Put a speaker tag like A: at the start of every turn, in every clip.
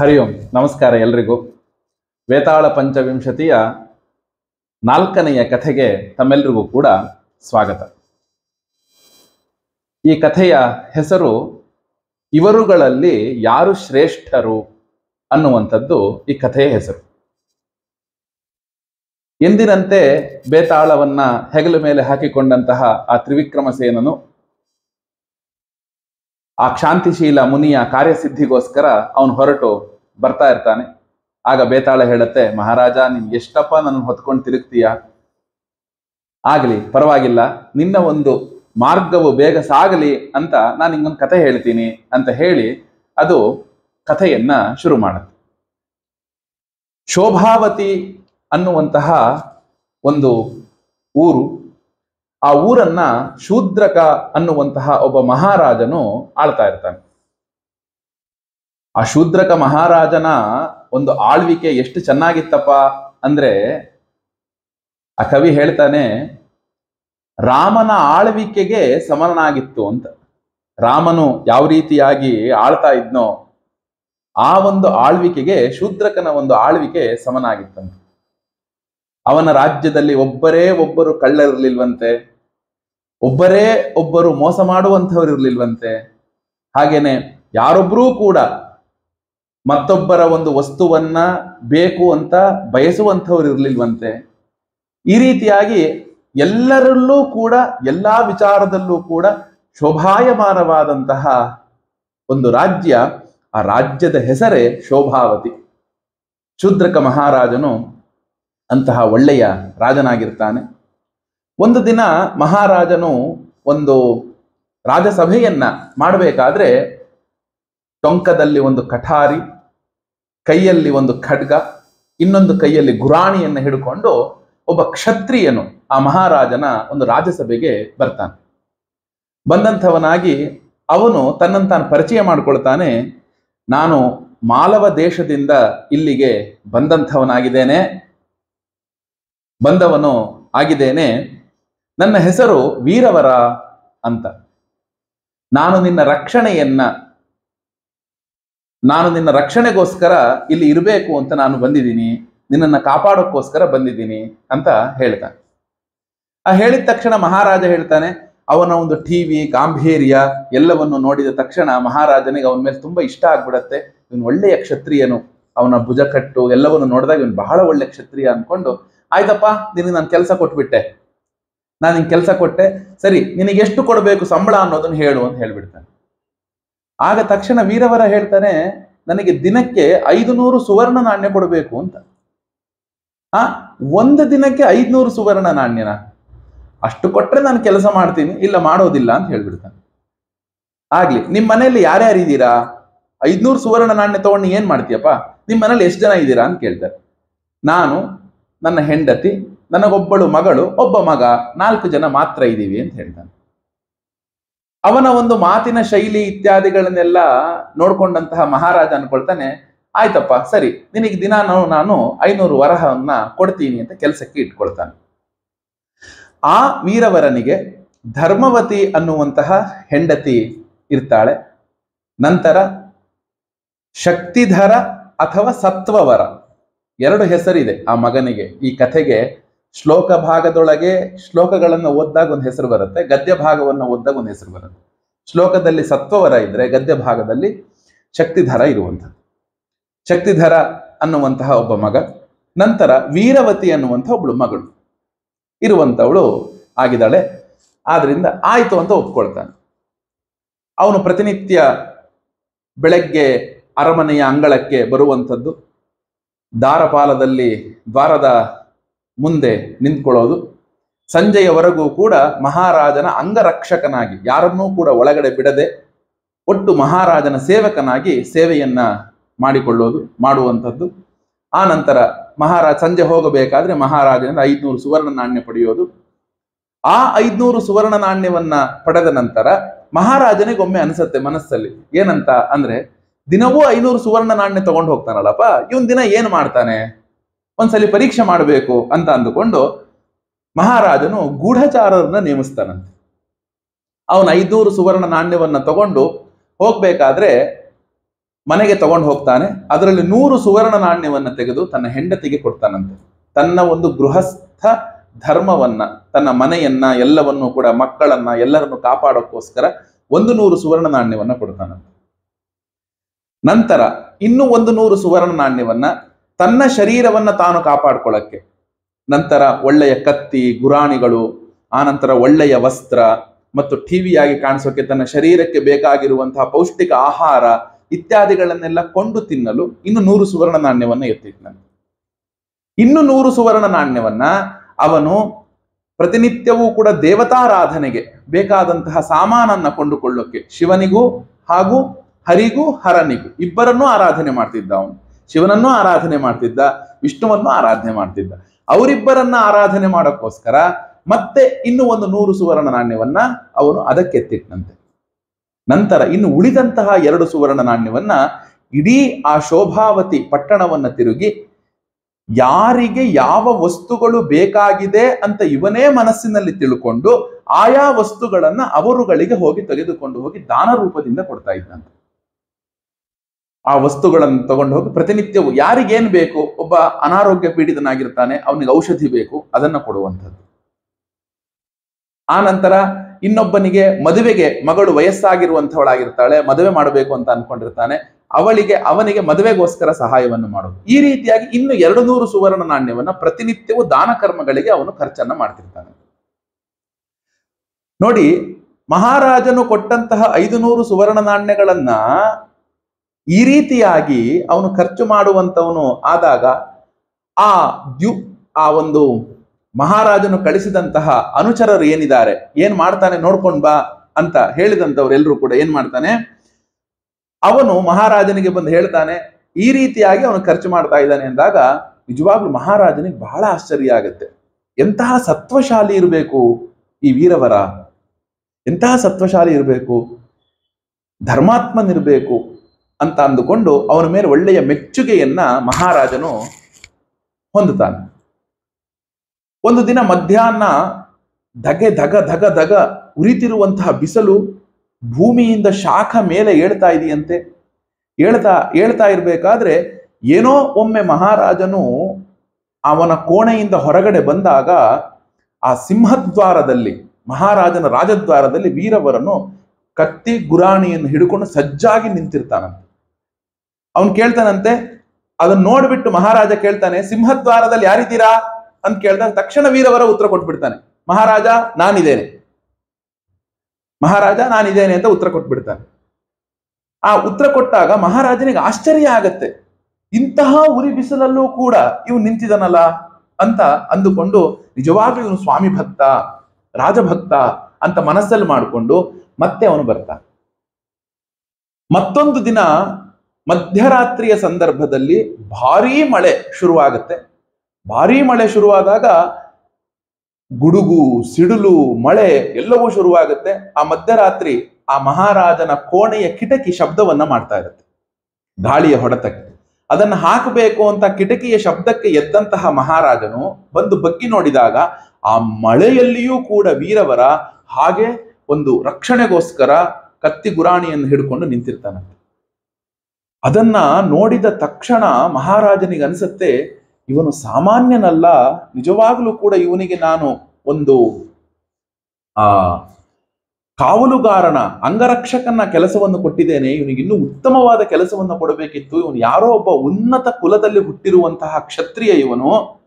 A: ಹರಿ ಓಂ. ನಮಸ್ಕಾರ ಎಲ್ರಿಗೂ. ವೇತಾಳ ಪಂಚವಿಂಶತಿಯ ನಾಲ್ಕನೆಯ ಕಥೆಗೆ ತಮ್ಮೆಲ್ರಿಗೂ ಕೂಡ ಸ್ವಾಗತ. ಈ ಕಥೆಯ ಹೆಸರು ಇವರುಗಳಲ್ಲಿ ಯಾರು ಶ್ರೇಷ್ಠರು ಅನ್ನುವಂಥದ್ದು ಈ ಕಥೆಯ ಹೆಸರು. ಎಂದಿನಂತೆ ಬೇತಾಳವನ್ನ ಹೆಗಲ ಮೇಲೆ ಹಾಕಿಕೊಂಡಂತಹ ಆ ತ್ರಿವಿಕ್ರಮಸೇನನು ಆ ಕ್ಷಾಂತಿಶೀಲ ಮುನಿಯ ಕಾರ್ಯಸಿದ್ಧಿಗೋಸ್ಕರ ಅವನು ಹೊರಟು ಬರ್ತಾ ಇರ್ತಾನೆ. ಆಗ ಬೇತಾಳ ಹೇಳುತ್ತೆ, ಮಹಾರಾಜ, ನೀನ್ ಎಷ್ಟಪ್ಪ ನನ್ನ ಹೊತ್ಕೊಂಡು ತಿರುಗ್ತೀಯ? ಆಗ್ಲಿ, ಪರವಾಗಿಲ್ಲ. ನಿನ್ನ ಒಂದು ಮಾರ್ಗವು ಬೇಗ ಸಾಗಲಿ ಅಂತ ನಾನು ನಿಂಗೊಂದು ಕಥೆ ಹೇಳ್ತೀನಿ ಅಂತ ಹೇಳಿ ಅದು ಕಥೆಯನ್ನ ಶುರು ಮಾಡುತ್ತೆ. ಶೋಭಾವತಿ ಅನ್ನುವಂತಹ ಒಂದು ಊರು ಆ ಊರನ್ನ ಶೂದ್ರಕ ಅನ್ನುವಂತಹ ಒಬ್ಬ ಮಹಾರಾಜನು ಆಳ್ತಾ ಇರ್ತಾನೆ. ಆ ಶೂದ್ರಕ ಮಹಾರಾಜನ ಒಂದು ಆಳ್ವಿಕೆ ಎಷ್ಟು ಚೆನ್ನಾಗಿತ್ತಪ್ಪ ಅಂದ್ರೆ ಆ ಕವಿ ಹೇಳ್ತಾನೆ, ರಾಮನ ಆಳ್ವಿಕೆಗೆ ಸಮನಾಗಿತ್ತು ಅಂತ. ರಾಮನು ಯಾವ ರೀತಿಯಾಗಿ ಆಳ್ತಾ ಇದ್ನೋ, ಆ ಒಂದು ಆಳ್ವಿಕೆಗೆ, ಶೂದ್ರಕನ ಒಂದು ಆಳ್ವಿಕೆ ಸಮನಾಗಿತ್ತಂತೆ. ಅವನ ರಾಜ್ಯದಲ್ಲಿ ಒಬ್ಬರೇ ಒಬ್ಬರು ಕಳ್ಳರಿರ್ಲಿಲ್ವಂತೆ. ಒಬ್ಬರೇ ಒಬ್ಬರು ಮೋಸ ಮಾಡುವಂಥವ್ರು ಇರ್ಲಿಲ್ವಂತೆ. ಹಾಗೇನೆ ಯಾರೊಬ್ಬರೂ ಕೂಡ ಮತ್ತೊಬ್ಬರ ಒಂದು ವಸ್ತುವನ್ನ ಬೇಕು ಅಂತ ಬಯಸುವಂಥವ್ರು ಇರ್ಲಿಲ್ವಂತೆ. ಈ ರೀತಿಯಾಗಿ ಎಲ್ಲರಲ್ಲೂ ಕೂಡ, ಎಲ್ಲಾ ವಿಚಾರದಲ್ಲೂ ಕೂಡ ಶೋಭಾಯಮಾನವಾದಂತಹ ಒಂದು ರಾಜ್ಯ, ಆ ರಾಜ್ಯದ ಹೆಸರೇ ಶೋಭಾವತಿ. ಶುದ್ರಕ ಮಹಾರಾಜನು ಅಂತಹ ಒಳ್ಳೆಯ ರಾಜನಾಗಿರ್ತಾನೆ. ಒಂದು ದಿನ ಮಹಾರಾಜನು ಒಂದು ರಾಜಸಭೆಯನ್ನ ಮಾಡಬೇಕಾದ್ರೆ ಟೊಂಕದಲ್ಲಿ ಒಂದು ಕಠಾರಿ, ಕೈಯಲ್ಲಿ ಒಂದು ಖಡ್ಗ, ಇನ್ನೊಂದು ಕೈಯಲ್ಲಿ ಗುರಾಣಿಯನ್ನು ಹಿಡ್ಕೊಂಡು ಒಬ್ಬ ಕ್ಷತ್ರಿಯನು ಆ ಮಹಾರಾಜನ ಒಂದು ರಾಜಸಭೆಗೆ ಬರ್ತಾನೆ. ಬಂದಂಥವನಾಗಿ ಅವನು ತನ್ನನ್ನು ತಾನು ಪರಿಚಯ ಮಾಡಿಕೊಳ್ತಾನೆ, ನಾನು ಮಾಲವ ದೇಶದಿಂದ ಇಲ್ಲಿಗೆ ಬಂದಂಥವನಾಗಿದ್ದೇನೆ, ಬಂದವನು ಆಗಿದ್ದೇನೆ ನನ್ನ ಹೆಸರು ವೀರವರ ಅಂತ. ನಾನು ನಿನ್ನ ರಕ್ಷಣೆಯನ್ನ, ನಾನು ನಿನ್ನ ರಕ್ಷಣೆಗೋಸ್ಕರ ಇಲ್ಲಿ ಇರಬೇಕು ಅಂತ ನಾನು ಬಂದಿದ್ದೀನಿ. ನಿನ್ನನ್ನು ಕಾಪಾಡೋಕ್ಕೋಸ್ಕರ ಬಂದಿದ್ದೀನಿ ಅಂತ ಹೇಳ್ತಾನೆ. ಆ ಹೇಳಿದ ತಕ್ಷಣ ಮಹಾರಾಜ ಹೇಳ್ತಾನೆ, ಅವನ ಒಂದು ಟಿವಿ ಗಾಂಭೀರ್ಯ ಎಲ್ಲವನ್ನು ನೋಡಿದ ತಕ್ಷಣ ಮಹಾರಾಜನಿಗೆ ಅವನ ಮೇಲೆ ತುಂಬಾ ಇಷ್ಟ ಆಗ್ಬಿಡತ್ತೆ. ಇವನು ಒಳ್ಳೆಯ ಕ್ಷತ್ರಿಯನು. ಅವನ ಭುಜಕಟ್ಟು ಎಲ್ಲವನ್ನು ನೋಡಿದಾಗ ಇವನು ಬಹಳ ಒಳ್ಳೆ ಕ್ಷತ್ರಿಯ ಅನ್ಕೊಂಡು, ಆಯ್ತಪ್ಪ, ನಿನಗೆ ನಾನು ಕೆಲಸ ಕೊಟ್ಬಿಟ್ಟೆ. ನಾನು ನಿನ್ ಕೆಲಸ ಕೊಟ್ಟೆ, ಸರಿ, ನಿನಗೆ ಎಷ್ಟು ಕೊಡಬೇಕು ಸಂಬಳ ಅನ್ನೋದನ್ನು ಹೇಳು ಅಂತ ಹೇಳಿಬಿಡ್ತಾನೆ. ಆಗ ತಕ್ಷಣ ವೀರವರ ಹೇಳ್ತಾನೆ, ನನಗೆ ದಿನಕ್ಕೆ ಐದು ನೂರು ಸುವರ್ಣ ನಾಣ್ಯ ಕೊಡಬೇಕು ಅಂತ. ಆ, ಒಂದು ದಿನಕ್ಕೆ ಐದ್ನೂರು ಸುವರ್ಣ ನಾಣ್ಯನ? ಅಷ್ಟು ಕೊಟ್ಟರೆ ನಾನು ಕೆಲಸ ಮಾಡ್ತೀನಿ, ಇಲ್ಲ ಮಾಡೋದಿಲ್ಲ ಅಂತ ಹೇಳಿಬಿಡ್ತಾನೆ. ಆಗ್ಲಿ ನಿಮ್ಮ ಮನೆಯಲ್ಲಿ ಯಾರ್ಯಾರು ಇದ್ದೀರಾ? ಐದ್ನೂರು ಸುವರ್ಣ ನಾಣ್ಯ ತಗೊಂಡು ಏನ್ ಮಾಡ್ತೀಯಪ್ಪ? ನಿಮ್ಮ ಮನೇಲಿ ಎಷ್ಟು ಜನ ಇದ್ದೀರಾ ಅಂತ ಕೇಳ್ತಾರೆ. ನಾನು, ನನ್ನ ಹೆಂಡತಿ ನನಗೊಬ್ಬಳು ಮಗಳು, ಒಬ್ಬ ಮಗ, ನಾಲ್ಕು ಜನ ಮಾತ್ರ ಇದ್ದೀವಿ ಅಂತ ಹೇಳ್ತಾನೆ. ಅವನ ಒಂದು ಮಾತಿನ ಶೈಲಿ ಇತ್ಯಾದಿಗಳನ್ನೆಲ್ಲ ನೋಡ್ಕೊಂಡಂತಹ ಮಹಾರಾಜ ಅನ್ಕೊಳ್ತಾನೆ, ಆಯ್ತಪ್ಪ, ಸರಿ, ನಿನಗೆ ದಿನ ನಾನು ನಾನು ಐನೂರು ವರಹವನ್ನ ಕೊಡ್ತೀನಿ ಅಂತ ಕೆಲಸಕ್ಕೆ ಇಟ್ಕೊಳ್ತಾನೆ. ಆ ವೀರವರನಿಗೆ ಧರ್ಮವತಿ ಅನ್ನುವಂತಹ ಹೆಂಡತಿ ಇರ್ತಾಳೆ. ನಂತರ ಶಕ್ತಿಧರ ಅಥವಾ ಸತ್ವವರ ಎರಡು ಹೆಸರಿದೆ ಆ ಮಗನಿಗೆ ಈ ಕಥೆಗೆ. ಶ್ಲೋಕ ಭಾಗದೊಳಗೆ ಶ್ಲೋಕಗಳನ್ನು ಓದಿದಾಗ ಒಂದು ಹೆಸರು ಬರುತ್ತೆ, ಗದ್ಯ ಭಾಗವನ್ನು ಓದಿದಾಗ ಒಂದು ಹೆಸರು ಬರುತ್ತೆ. ಶ್ಲೋಕದಲ್ಲಿ ಸತ್ವವರ ಇದ್ರೆ ಗದ್ಯ ಭಾಗದಲ್ಲಿ ಶಕ್ತಿಧರ ಇರುವಂಥದ್ದು. ಶಕ್ತಿಧರ ಅನ್ನುವಂತಹ ಒಬ್ಬ ಮಗ, ನಂತರ ವೀರವತಿ ಅನ್ನುವಂಥ ಒಬ್ಳು ಮಗಳು ಇರುವಂಥವಳು ಆಗಿದ್ದಾಳೆ. ಆದ್ರಿಂದ ಆಯಿತು ಅಂತ ಒಪ್ಕೊಳ್ತಾನೆ. ಅವನು ಪ್ರತಿನಿತ್ಯ ಬೆಳಗ್ಗೆ ಅರಮನೆಯ ಅಂಗಳಕ್ಕೆ ಬರುವಂಥದ್ದು, ದಾರಪಾಲದಲ್ಲಿ ದ್ವಾರದ ಮುಂದೆ ನಿಂತ್ಕೊಳ್ಳೋದು. ಸಂಜೆಯವರೆಗೂ ಕೂಡ ಮಹಾರಾಜನ ಅಂಗರಕ್ಷಕನಾಗಿ, ಯಾರನ್ನೂ ಕೂಡ ಒಳಗಡೆ ಬಿಡದೆ, ಒಟ್ಟು ಮಹಾರಾಜನ ಸೇವಕನಾಗಿ ಸೇವೆಯನ್ನ ಮಾಡಿಕೊಳ್ಳೋದು, ಮಾಡುವಂಥದ್ದು. ಆ ನಂತರ ಮಹಾರಾಜ, ಸಂಜೆ ಹೋಗಬೇಕಾದ್ರೆ ಮಹಾರಾಜನಿಂದ ಐದ್ನೂರು ಸುವರ್ಣ ನಾಣ್ಯ ಪಡೆಯೋದು. ಆ ಐದ್ನೂರು ಸುವರ್ಣ ನಾಣ್ಯವನ್ನ ಪಡೆದ ನಂತರ ಮಹಾರಾಜನಿಗೊಮ್ಮೆ ಅನಿಸತ್ತೆ ಮನಸ್ಸಲ್ಲಿ. ಏನಂತ ಅಂದ್ರೆ, ದಿನವೂ ಐನೂರು ಸುವರ್ಣ ನಾಣ್ಯ ತಗೊಂಡು ಹೋಗ್ತಾನಲ್ಲಪ್ಪ, ಇವನ್ ದಿನ ಏನ್ ಮಾಡ್ತಾನೆ? ಒಂದ್ಸಲಿ ಪರೀಕ್ಷೆ ಮಾಡಬೇಕು ಅಂತ ಅಂದುಕೊಂಡು ಮಹಾರಾಜನು ಗೂಢಚಾರರನ್ನ ನೇಮಿಸ್ತಾನಂತೆ. ಅವನ ಐದೂರು ಸುವರ್ಣ ನಾಣ್ಯವನ್ನ ತಗೊಂಡು ಹೋಗ್ಬೇಕಾದ್ರೆ ಮನೆಗೆ ತಗೊಂಡು ಹೋಗ್ತಾನೆ. ಅದರಲ್ಲಿ ನೂರು ಸುವರ್ಣ ನಾಣ್ಯವನ್ನ ತೆಗೆದು ತನ್ನ ಹೆಂಡತಿಗೆ ಕೊಡ್ತಾನಂತೆ. ತನ್ನ ಒಂದು ಗೃಹಸ್ಥ ಧರ್ಮವನ್ನ, ತನ್ನ ಮನೆಯನ್ನ, ಎಲ್ಲವನ್ನೂ ಕೂಡ, ಮಕ್ಕಳನ್ನ, ಎಲ್ಲರನ್ನು ಕಾಪಾಡೋಕ್ಕೋಸ್ಕರ ಒಂದು ನೂರು ಸುವರ್ಣ ನಾಣ್ಯವನ್ನ ಕೊಡ್ತಾನಂತೆ. ನಂತರ ಇನ್ನೂ ಒಂದು ನೂರು ಸುವರ್ಣ ನಾಣ್ಯವನ್ನ ತನ್ನ ಶರೀರವನ್ನ ತಾನು ಕಾಪಾಡ್ಕೊಳ್ಳಕ್ಕೆ ನಂತರ ಒಳ್ಳೆಯ ಕತ್ತಿ, ಗುರಾಣಿಗಳು, ಆನಂತರ ಒಳ್ಳೆಯ ವಸ್ತ್ರ ಮತ್ತು ಟಿವಿಯಾಗಿ ಕಾಣಿಸೋಕೆ ತನ್ನ ಶರೀರಕ್ಕೆ ಬೇಕಾಗಿರುವಂತಹ ಪೌಷ್ಟಿಕ ಆಹಾರ ಇತ್ಯಾದಿಗಳನ್ನೆಲ್ಲ ಕೊಂಡು ತಿನ್ನಲು ಇನ್ನು ನೂರು ಸುವರ್ಣ ನಾಣ್ಯವನ್ನ ಎತ್ತಿಟ್ನಂತೆ ಇನ್ನು ನೂರು ಸುವರ್ಣ ನಾಣ್ಯವನ್ನ ಅವನು ಪ್ರತಿನಿತ್ಯವೂ ಕೂಡ ದೇವತಾರಾಧನೆಗೆ ಬೇಕಾದಂತಹ ಸಾಮಾನನ್ನ ಕೊಂಡುಕೊಳ್ಳೋಕೆ ಶಿವನಿಗೂ ಹಾಗೂ ಹರಿಗೂ ಹರನಿಗೂ ಇಬ್ಬರನ್ನೂ ಆರಾಧನೆ ಮಾಡ್ತಿದ್ದ ಅವನು. ಶಿವನನ್ನೂ ಆರಾಧನೆ ಮಾಡ್ತಿದ್ದ, ವಿಷ್ಣುವನ್ನು ಆರಾಧನೆ ಮಾಡ್ತಿದ್ದ. ಅವರಿಬ್ಬರನ್ನ ಆರಾಧನೆ ಮಾಡೋಕ್ಕೋಸ್ಕರ ಮತ್ತೆ ಇನ್ನು ಒಂದು ನೂರು ಸುವರ್ಣ ನಾಣ್ಯವನ್ನ ಅವನು ಅದಕ್ಕೆತ್ತಿಟ್ಟನಂತೆ ನಂತರ ಇನ್ನು ಉಳಿದಂತಹ ಎರಡು ಸುವರ್ಣ ನಾಣ್ಯವನ್ನ ಇಡೀ ಆ ಶೋಭಾವತಿ ಪಟ್ಟಣವನ್ನ ತಿರುಗಿ, ಯಾರಿಗೆ ಯಾವ ವಸ್ತುಗಳು ಬೇಕಾಗಿದೆ ಅಂತ ಇವನೇ ಮನಸ್ಸಿನಲ್ಲಿ ತಿಳ್ಕೊಂಡು ಆಯಾ ವಸ್ತುಗಳನ್ನ ಅವರುಗಳಿಗೆ ಹೋಗಿ ತೆಗೆದುಕೊಂಡು ಹೋಗಿ ದಾನ ರೂಪದಿಂದ ಕೊಡ್ತಾ ಇದ್ದಂತೆ ಆ ವಸ್ತುಗಳನ್ನು ತಗೊಂಡು ಹೋಗಿ ಪ್ರತಿನಿತ್ಯವು ಯಾರಿಗೇನು ಬೇಕು, ಒಬ್ಬ ಅನಾರೋಗ್ಯ ಪೀಡಿತನಾಗಿರ್ತಾನೆ, ಅವನಿಗೆ ಔಷಧಿ ಬೇಕು, ಅದನ್ನ ಕೊಡುವಂಥದ್ದು. ಆ ನಂತರ ಇನ್ನೊಬ್ಬನಿಗೆ ಮದುವೆಗೆ ಮಗಳು ವಯಸ್ಸಾಗಿರುವಂಥವಳಾಗಿರ್ತಾಳೆ, ಮದುವೆ ಮಾಡಬೇಕು ಅಂತ ಅನ್ಕೊಂಡಿರ್ತಾನೆ, ಅವಳಿಗೆ, ಅವನಿಗೆ ಮದುವೆಗೋಸ್ಕರ ಸಹಾಯವನ್ನು ಮಾಡೋದು. ಈ ರೀತಿಯಾಗಿ ಇನ್ನು ಎರಡು ನೂರು ಸುವರ್ಣ ನಾಣ್ಯವನ್ನು ಪ್ರತಿನಿತ್ಯವೂ ದಾನ ಕರ್ಮಗಳಿಗೆ ಅವನು ಖರ್ಚನ್ನ ಮಾಡ್ತಿರ್ತಾನೆ. ನೋಡಿ, ಮಹಾರಾಜನು ಕೊಟ್ಟಂತಹ ಐದು ನೂರು ಸುವರ್ಣ ನಾಣ್ಯಗಳನ್ನ ಈ ರೀತಿಯಾಗಿ ಅವನು ಖರ್ಚು ಮಾಡುವಂಥವನು ಆದಾಗ ಆ ದ್ಯು, ಆ ಒಂದು ಮಹಾರಾಜನು ಕಳಿಸಿದಂತಹ ಅನುಚರರು ಏನಿದ್ದಾರೆ? ಏನ್ ಮಾಡ್ತಾನೆ? ನೋಡ್ಕೊಂಡ್ ಬಾ ಅಂತ ಹೇಳಿದಂತವ್ರೆಲ್ಲರೂ ಕೂಡ ಏನ್ ಮಾಡ್ತಾನೆ? ಅವನು ಮಹಾರಾಜನಿಗೆ ಬಂದು ಹೇಳ್ತಾನೆ, ಈ ರೀತಿಯಾಗಿ ಅವನು ಖರ್ಚು ಮಾಡ್ತಾ ಇದ್ದಾನೆ ಅಂದಾಗ ನಿಜವಾಗ್ಲೂ ಮಹಾರಾಜನಿಗೆ ಬಹಳ ಆಶ್ಚರ್ಯ ಆಗುತ್ತೆ. ಎಂತಹ ಸತ್ವಶಾಲಿ ಇರಬೇಕು ಈ ವೀರವರ? ಎಂತಹ ಸತ್ವಶಾಲಿ ಇರಬೇಕು? ಧರ್ಮಾತ್ಮನಿರಬೇಕು ಅಂತ ಅಂದುಕೊಂಡು ಅವನ ಮೇಲೆ ಒಳ್ಳೆಯ ಮೆಚ್ಚುಗೆಯನ್ನ ಮಹಾರಾಜನು ಹೊಂದುತ್ತಾನೆ. ಒಂದು ದಿನ ಮಧ್ಯಾಹ್ನ ಧಗೆ ಧಗ ಧಗ ಧಗ ಉರಿತಿರುವಂತಹ ಬಿಸಲು ಭೂಮಿಯಿಂದ ಶಾಖ ಮೇಲೆ ಏಳ್ತಾ ಇದೆಯಂತೆ. ಹೇಳ್ತಾ ಹೇಳ್ತಾ ಇರಬೇಕಾದ್ರೆ ಏನೋ ಒಮ್ಮೆ ಮಹಾರಾಜನು ಅವನ ಕೋಣೆಯಿಂದ ಹೊರಗಡೆ ಬಂದಾಗ ಆ ಸಿಂಹದ್ವಾರದಲ್ಲಿ, ಮಹಾರಾಜನ ರಾಜದ್ವಾರದಲ್ಲಿ ವೀರವರನು ಕತ್ತಿ ಗುರಾಣಿಯನ್ನು ಹಿಡ್ಕೊಂಡು ಸಜ್ಜಾಗಿ ನಿಂತಿರ್ತಾನಂತೆ. ಅವನು ಕೇಳ್ತಾನಂತೆ ಅದನ್ನ ನೋಡ್ಬಿಟ್ಟು ಮಹಾರಾಜ ಕೇಳ್ತಾನೆ, ಸಿಂಹದ್ವಾರದಲ್ಲಿ ಯಾರಿದ್ದೀರಾ? ಅಂತ ಕೇಳಿದಾಗ ತಕ್ಷಣ ವೀರವರ ಉತ್ತರ ಕೊಟ್ಬಿಡ್ತಾನೆ. ಮಹಾರಾಜ, ನಾನಿದ್ದೇನೆ. ಮಹಾರಾಜ, ನಾನಿದ್ದೇನೆ ಅಂತ ಉತ್ತರ ಕೊಟ್ಬಿಡ್ತಾನೆ. ಆ ಉತ್ತರ ಕೊಟ್ಟಾಗ ಮಹಾರಾಜನಿಗೆ ಆಶ್ಚರ್ಯ ಆಗತ್ತೆ. ಇಂತಹ ಉರಿ ಬಿಸಿಲಲ್ಲೂ ಕೂಡ ಇವ್ ನಿಂತಿದನಲ್ಲ ಅಂತ ಅಂದುಕೊಂಡು ನಿಜವಾಗ್ಲೂ ಇವನು ಸ್ವಾಮಿ ಭಕ್ತ, ರಾಜಭಕ್ತ ಅಂತ ಮನಸ್ಸಲ್ಲಿ ಮಾಡಿಕೊಂಡು ಮತ್ತೆ ಅವನು ಬರ್ತಾನೆ. ಮತ್ತೊಂದು ದಿನ ಮಧ್ಯರಾತ್ರಿಯ ಸಂದರ್ಭದಲ್ಲಿ ಭಾರೀ ಮಳೆ ಶುರುವಾಗುತ್ತೆ. ಭಾರೀ ಮಳೆ ಶುರುವಾದಾಗ ಗುಡುಗು, ಸಿಡಿಲು, ಮಳೆ ಎಲ್ಲವೂ ಶುರುವಾಗುತ್ತೆ. ಆ ಮಧ್ಯರಾತ್ರಿ ಆ ಮಹಾರಾಜನ ಕೋಣೆಯ ಕಿಟಕಿ ಶಬ್ದವನ್ನ ಮಾಡ್ತಾ ಇರುತ್ತೆ. ಗಾಳಿಯ ಹೊಡೆತಕ್ಕೆ. ಅದನ್ನ ಹಾಕಬೇಕು ಅಂತ ಕಿಟಕಿಯ ಶಬ್ದಕ್ಕೆ ಎದ್ದಂತಹ ಮಹಾರಾಜನು ಬಂದು ಬಗ್ಗಿ ನೋಡಿದಾಗ ಆ ಮಳೆಯಲ್ಲಿಯೂ ಕೂಡ ವೀರವರ ಹಾಗೆ ಒಂದು ರಕ್ಷಣೆಗೋಸ್ಕರ ಕತ್ತಿ ಗುರಾಣಿಯನ್ನು ಹಿಡ್ಕೊಂಡು ನಿಂತಿರ್ತಾನಂತೆ. ಅದನ್ನ ನೋಡಿದ ತಕ್ಷಣ ಮಹಾರಾಜನಿಗೆ ಅನಿಸುತ್ತೆ, ಇವನು ಸಾಮಾನ್ಯನಲ್ಲ, ನಿಜವಾಗಲೂ ಕೂಡ ಇವನಿಗೆ ನಾನು ಒಂದು, ಆ, ಕಾವಲುಗಾರನ, ಅಂಗರಕ್ಷಕನ ಕೆಲಸವನ್ನು ಕೊಟ್ಟಿದ್ದೇನೆ. ಇವನಿಗೆ ಇನ್ನೂ ಉತ್ತಮವಾದ ಕೆಲಸವನ್ನು ಕೊಡಬೇಕಿತ್ತು. ಇವನು ಯಾರೋ ಒಬ್ಬ ಉನ್ನತ ಕುಲದಲ್ಲಿ ಹುಟ್ಟಿರುವಂತಹ ಕ್ಷತ್ರಿಯ ಇವನು.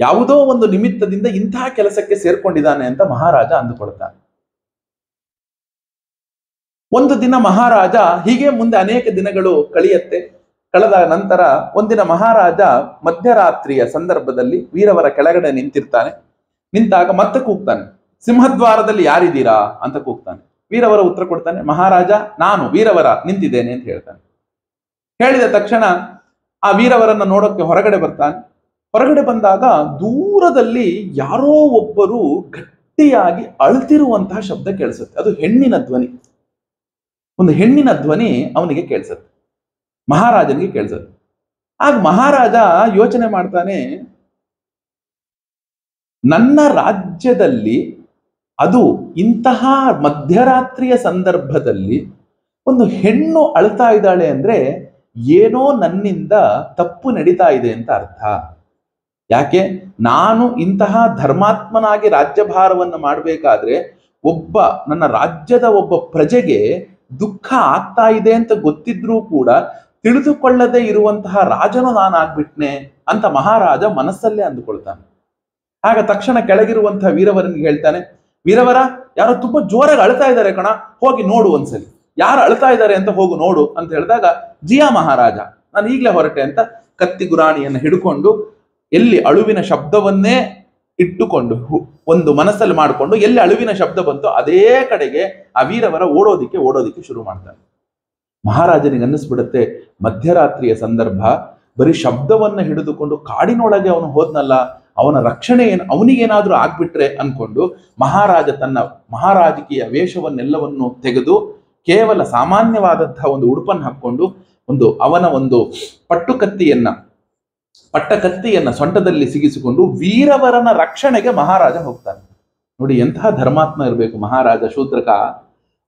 A: ಯಾವುದೋ ಒಂದು ನಿಮಿತ್ತದಿಂದ ಇಂತಹ ಕೆಲಸಕ್ಕೆ ಸೇರ್ಕೊಂಡಿದ್ದಾನೆ ಅಂತ ಮಹಾರಾಜ ಅಂದುಕೊಳ್ತಾನೆ. ಒಂದು ದಿನ ಮಹಾರಾಜ ಹೀಗೆ ಮುಂದೆ ಅನೇಕ ದಿನಗಳು ಕಳೆಯುತ್ತೆ. ಕಳೆದ ನಂತರ ಒಂದಿನ ಮಹಾರಾಜ ಮಧ್ಯರಾತ್ರಿಯ ಸಂದರ್ಭದಲ್ಲಿ ವೀರವರ ಕೆಳಗಡೆ ನಿಂತಿರ್ತಾನೆ. ನಿಂತಾಗ ಮತ್ತೆ ಕೂಗ್ತಾನೆ ಸಿಂಹದ್ವಾರದಲ್ಲಿ ಯಾರಿದ್ದೀರಾ ಅಂತ ಕೂಗ್ತಾನೆ. ವೀರವರ ಉತ್ತರ ಕೊಡ್ತಾನೆ, ಮಹಾರಾಜ, ನಾನು ವೀರವರ ನಿಂತಿದ್ದೇನೆ ಅಂತ ಹೇಳ್ತಾನೆ. ಹೇಳಿದ ತಕ್ಷಣ ಆ ವೀರವರನ್ನ ನೋಡೋಕ್ಕೆ ಹೊರಗಡೆ ಬರ್ತಾನೆ. ಹೊರಗಡೆ ಬಂದಾಗ ದೂರದಲ್ಲಿ ಯಾರೋ ಒಬ್ಬರು ಗಟ್ಟಿಯಾಗಿ ಅಳ್ತಿರುವಂತಹ ಶಬ್ದ ಕೇಳಿಸುತ್ತೆ. ಅದು ಹೆಣ್ಣಿನ ಧ್ವನಿ. ಒಂದು ಹೆಣ್ಣಿನ ಧ್ವನಿ ಅವನಿಗೆ ಕೇಳಿಸುತ್ತೆ. ಮಹಾರಾಜನಿಗೆ ಕೇಳಿಸುತ್ತೆ. ಆಗ ಮಹಾರಾಜ ಯೋಚನೆ ಮಾಡ್ತಾನೆ, ನನ್ನ ರಾಜ್ಯದಲ್ಲಿ, ಅದು ಇಂತಹ ಮಧ್ಯರಾತ್ರಿಯ ಸಂದರ್ಭದಲ್ಲಿ ಒಂದು ಹೆಣ್ಣು ಅಳ್ತಾ ಇದ್ದಾಳೆ ಅಂದ್ರೆ ಏನೋ ನನ್ನಿಂದ ತಪ್ಪು ನಡೀತಾ ಇದೆ ಅಂತ ಅರ್ಥ. ಯಾಕೆ? ನಾನು ಇಂತಹ ಧರ್ಮಾತ್ಮನಾಗಿ ರಾಜ್ಯಭಾರವನ್ನು ಮಾಡಬೇಕಾದ್ರೆ ಒಬ್ಬ ನನ್ನ ರಾಜ್ಯದ ಒಬ್ಬ ಪ್ರಜೆಗೆ ದುಃಖ ಆಗ್ತಾ ಇದೆ ಅಂತ ಗೊತ್ತಿದ್ರೂ ಕೂಡ ತಿಳಿದುಕೊಳ್ಳದೆ ಇರುವಂತಹ ರಾಜನು ನಾನಾಗ್ಬಿಟ್ನೆ ಅಂತ ಮಹಾರಾಜ ಮನಸ್ಸಲ್ಲೇ ಅಂದುಕೊಳ್ತಾನೆ. ಆಗ ತಕ್ಷಣ ಕೆಳಗಿರುವಂತಹ ವೀರವರನಿಗೆ ಹೇಳ್ತಾನೆ, ವೀರವರ, ಯಾರೋ ತುಂಬಾ ಜೋರಾಗಿ ಅಳ್ತಾ ಇದ್ದಾರೆ ಕಣ, ಹೋಗಿ ನೋಡು ಒಂದ್ಸಲಿ. ಯಾರು ಅಳ್ತಾ ಇದ್ದಾರೆ ಅಂತ ಹೋಗು ನೋಡು ಅಂತ ಹೇಳಿದಾಗ, ಜಿಯಾ ಮಹಾರಾಜ, ನಾನು ಈಗಲೇ ಹೊರಟೆ ಅಂತ ಕತ್ತಿ ಗುರಾಣಿಯನ್ನು ಹಿಡ್ಕೊಂಡು ಎಲ್ಲಿ ಅಳುವಿನ ಶಬ್ದವನ್ನೇ ಇಟ್ಟುಕೊಂಡು ಒಂದು ಮನಸ್ಸಲ್ಲಿ ಮಾಡಿಕೊಂಡು ಎಲ್ಲಿ ಅಳುವಿನ ಶಬ್ದ ಬಂತೋ ಅದೇ ಕಡೆಗೆ ಆ ವೀರವರ ಓಡೋದಿಕ್ಕೆ ಓಡೋದಿಕ್ಕೆ ಶುರು ಮಾಡ್ತಾನೆ ಮಹಾರಾಜನಿಗೆ ಅನ್ನಿಸ್ಬಿಡುತ್ತೆ, ಮಧ್ಯರಾತ್ರಿಯ ಸಂದರ್ಭ, ಬರೀ ಶಬ್ದವನ್ನ ಹಿಡಿದುಕೊಂಡು ಕಾಡಿನೊಳಗೆ ಅವನು ಹೋದ್ನಲ್ಲ, ಅವನ ರಕ್ಷಣೆ ಏನು, ಅವನಿಗೇನಾದ್ರೂ ಆಗ್ಬಿಟ್ರೆ ಅನ್ಕೊಂಡು ಮಹಾರಾಜ ತನ್ನ ಮಹಾರಾಜಕೀಯ ವೇಷವನ್ನೆಲ್ಲವನ್ನು ತೆಗೆದು ಕೇವಲ ಸಾಮಾನ್ಯವಾದಂತಹ ಒಂದು ಉಡುಪನ್ನು ಹಾಕೊಂಡು ಒಂದು ಅವನ ಒಂದು ಪಟ್ಟುಕತ್ತಿಯನ್ನ ಪಟ್ಟಕತ್ತಿಯನ್ನ ಸೊಂಟದಲ್ಲಿ ಸಿಗಿಸಿಕೊಂಡು ವೀರವರನ ರಕ್ಷಣೆಗೆ ಮಹಾರಾಜ ಹೋಗ್ತಾನೆ. ನೋಡಿ, ಎಂತಹ ಧರ್ಮಾತ್ಮ ಇರಬೇಕು ಮಹಾರಾಜ, ಶೂದ್ರಕ.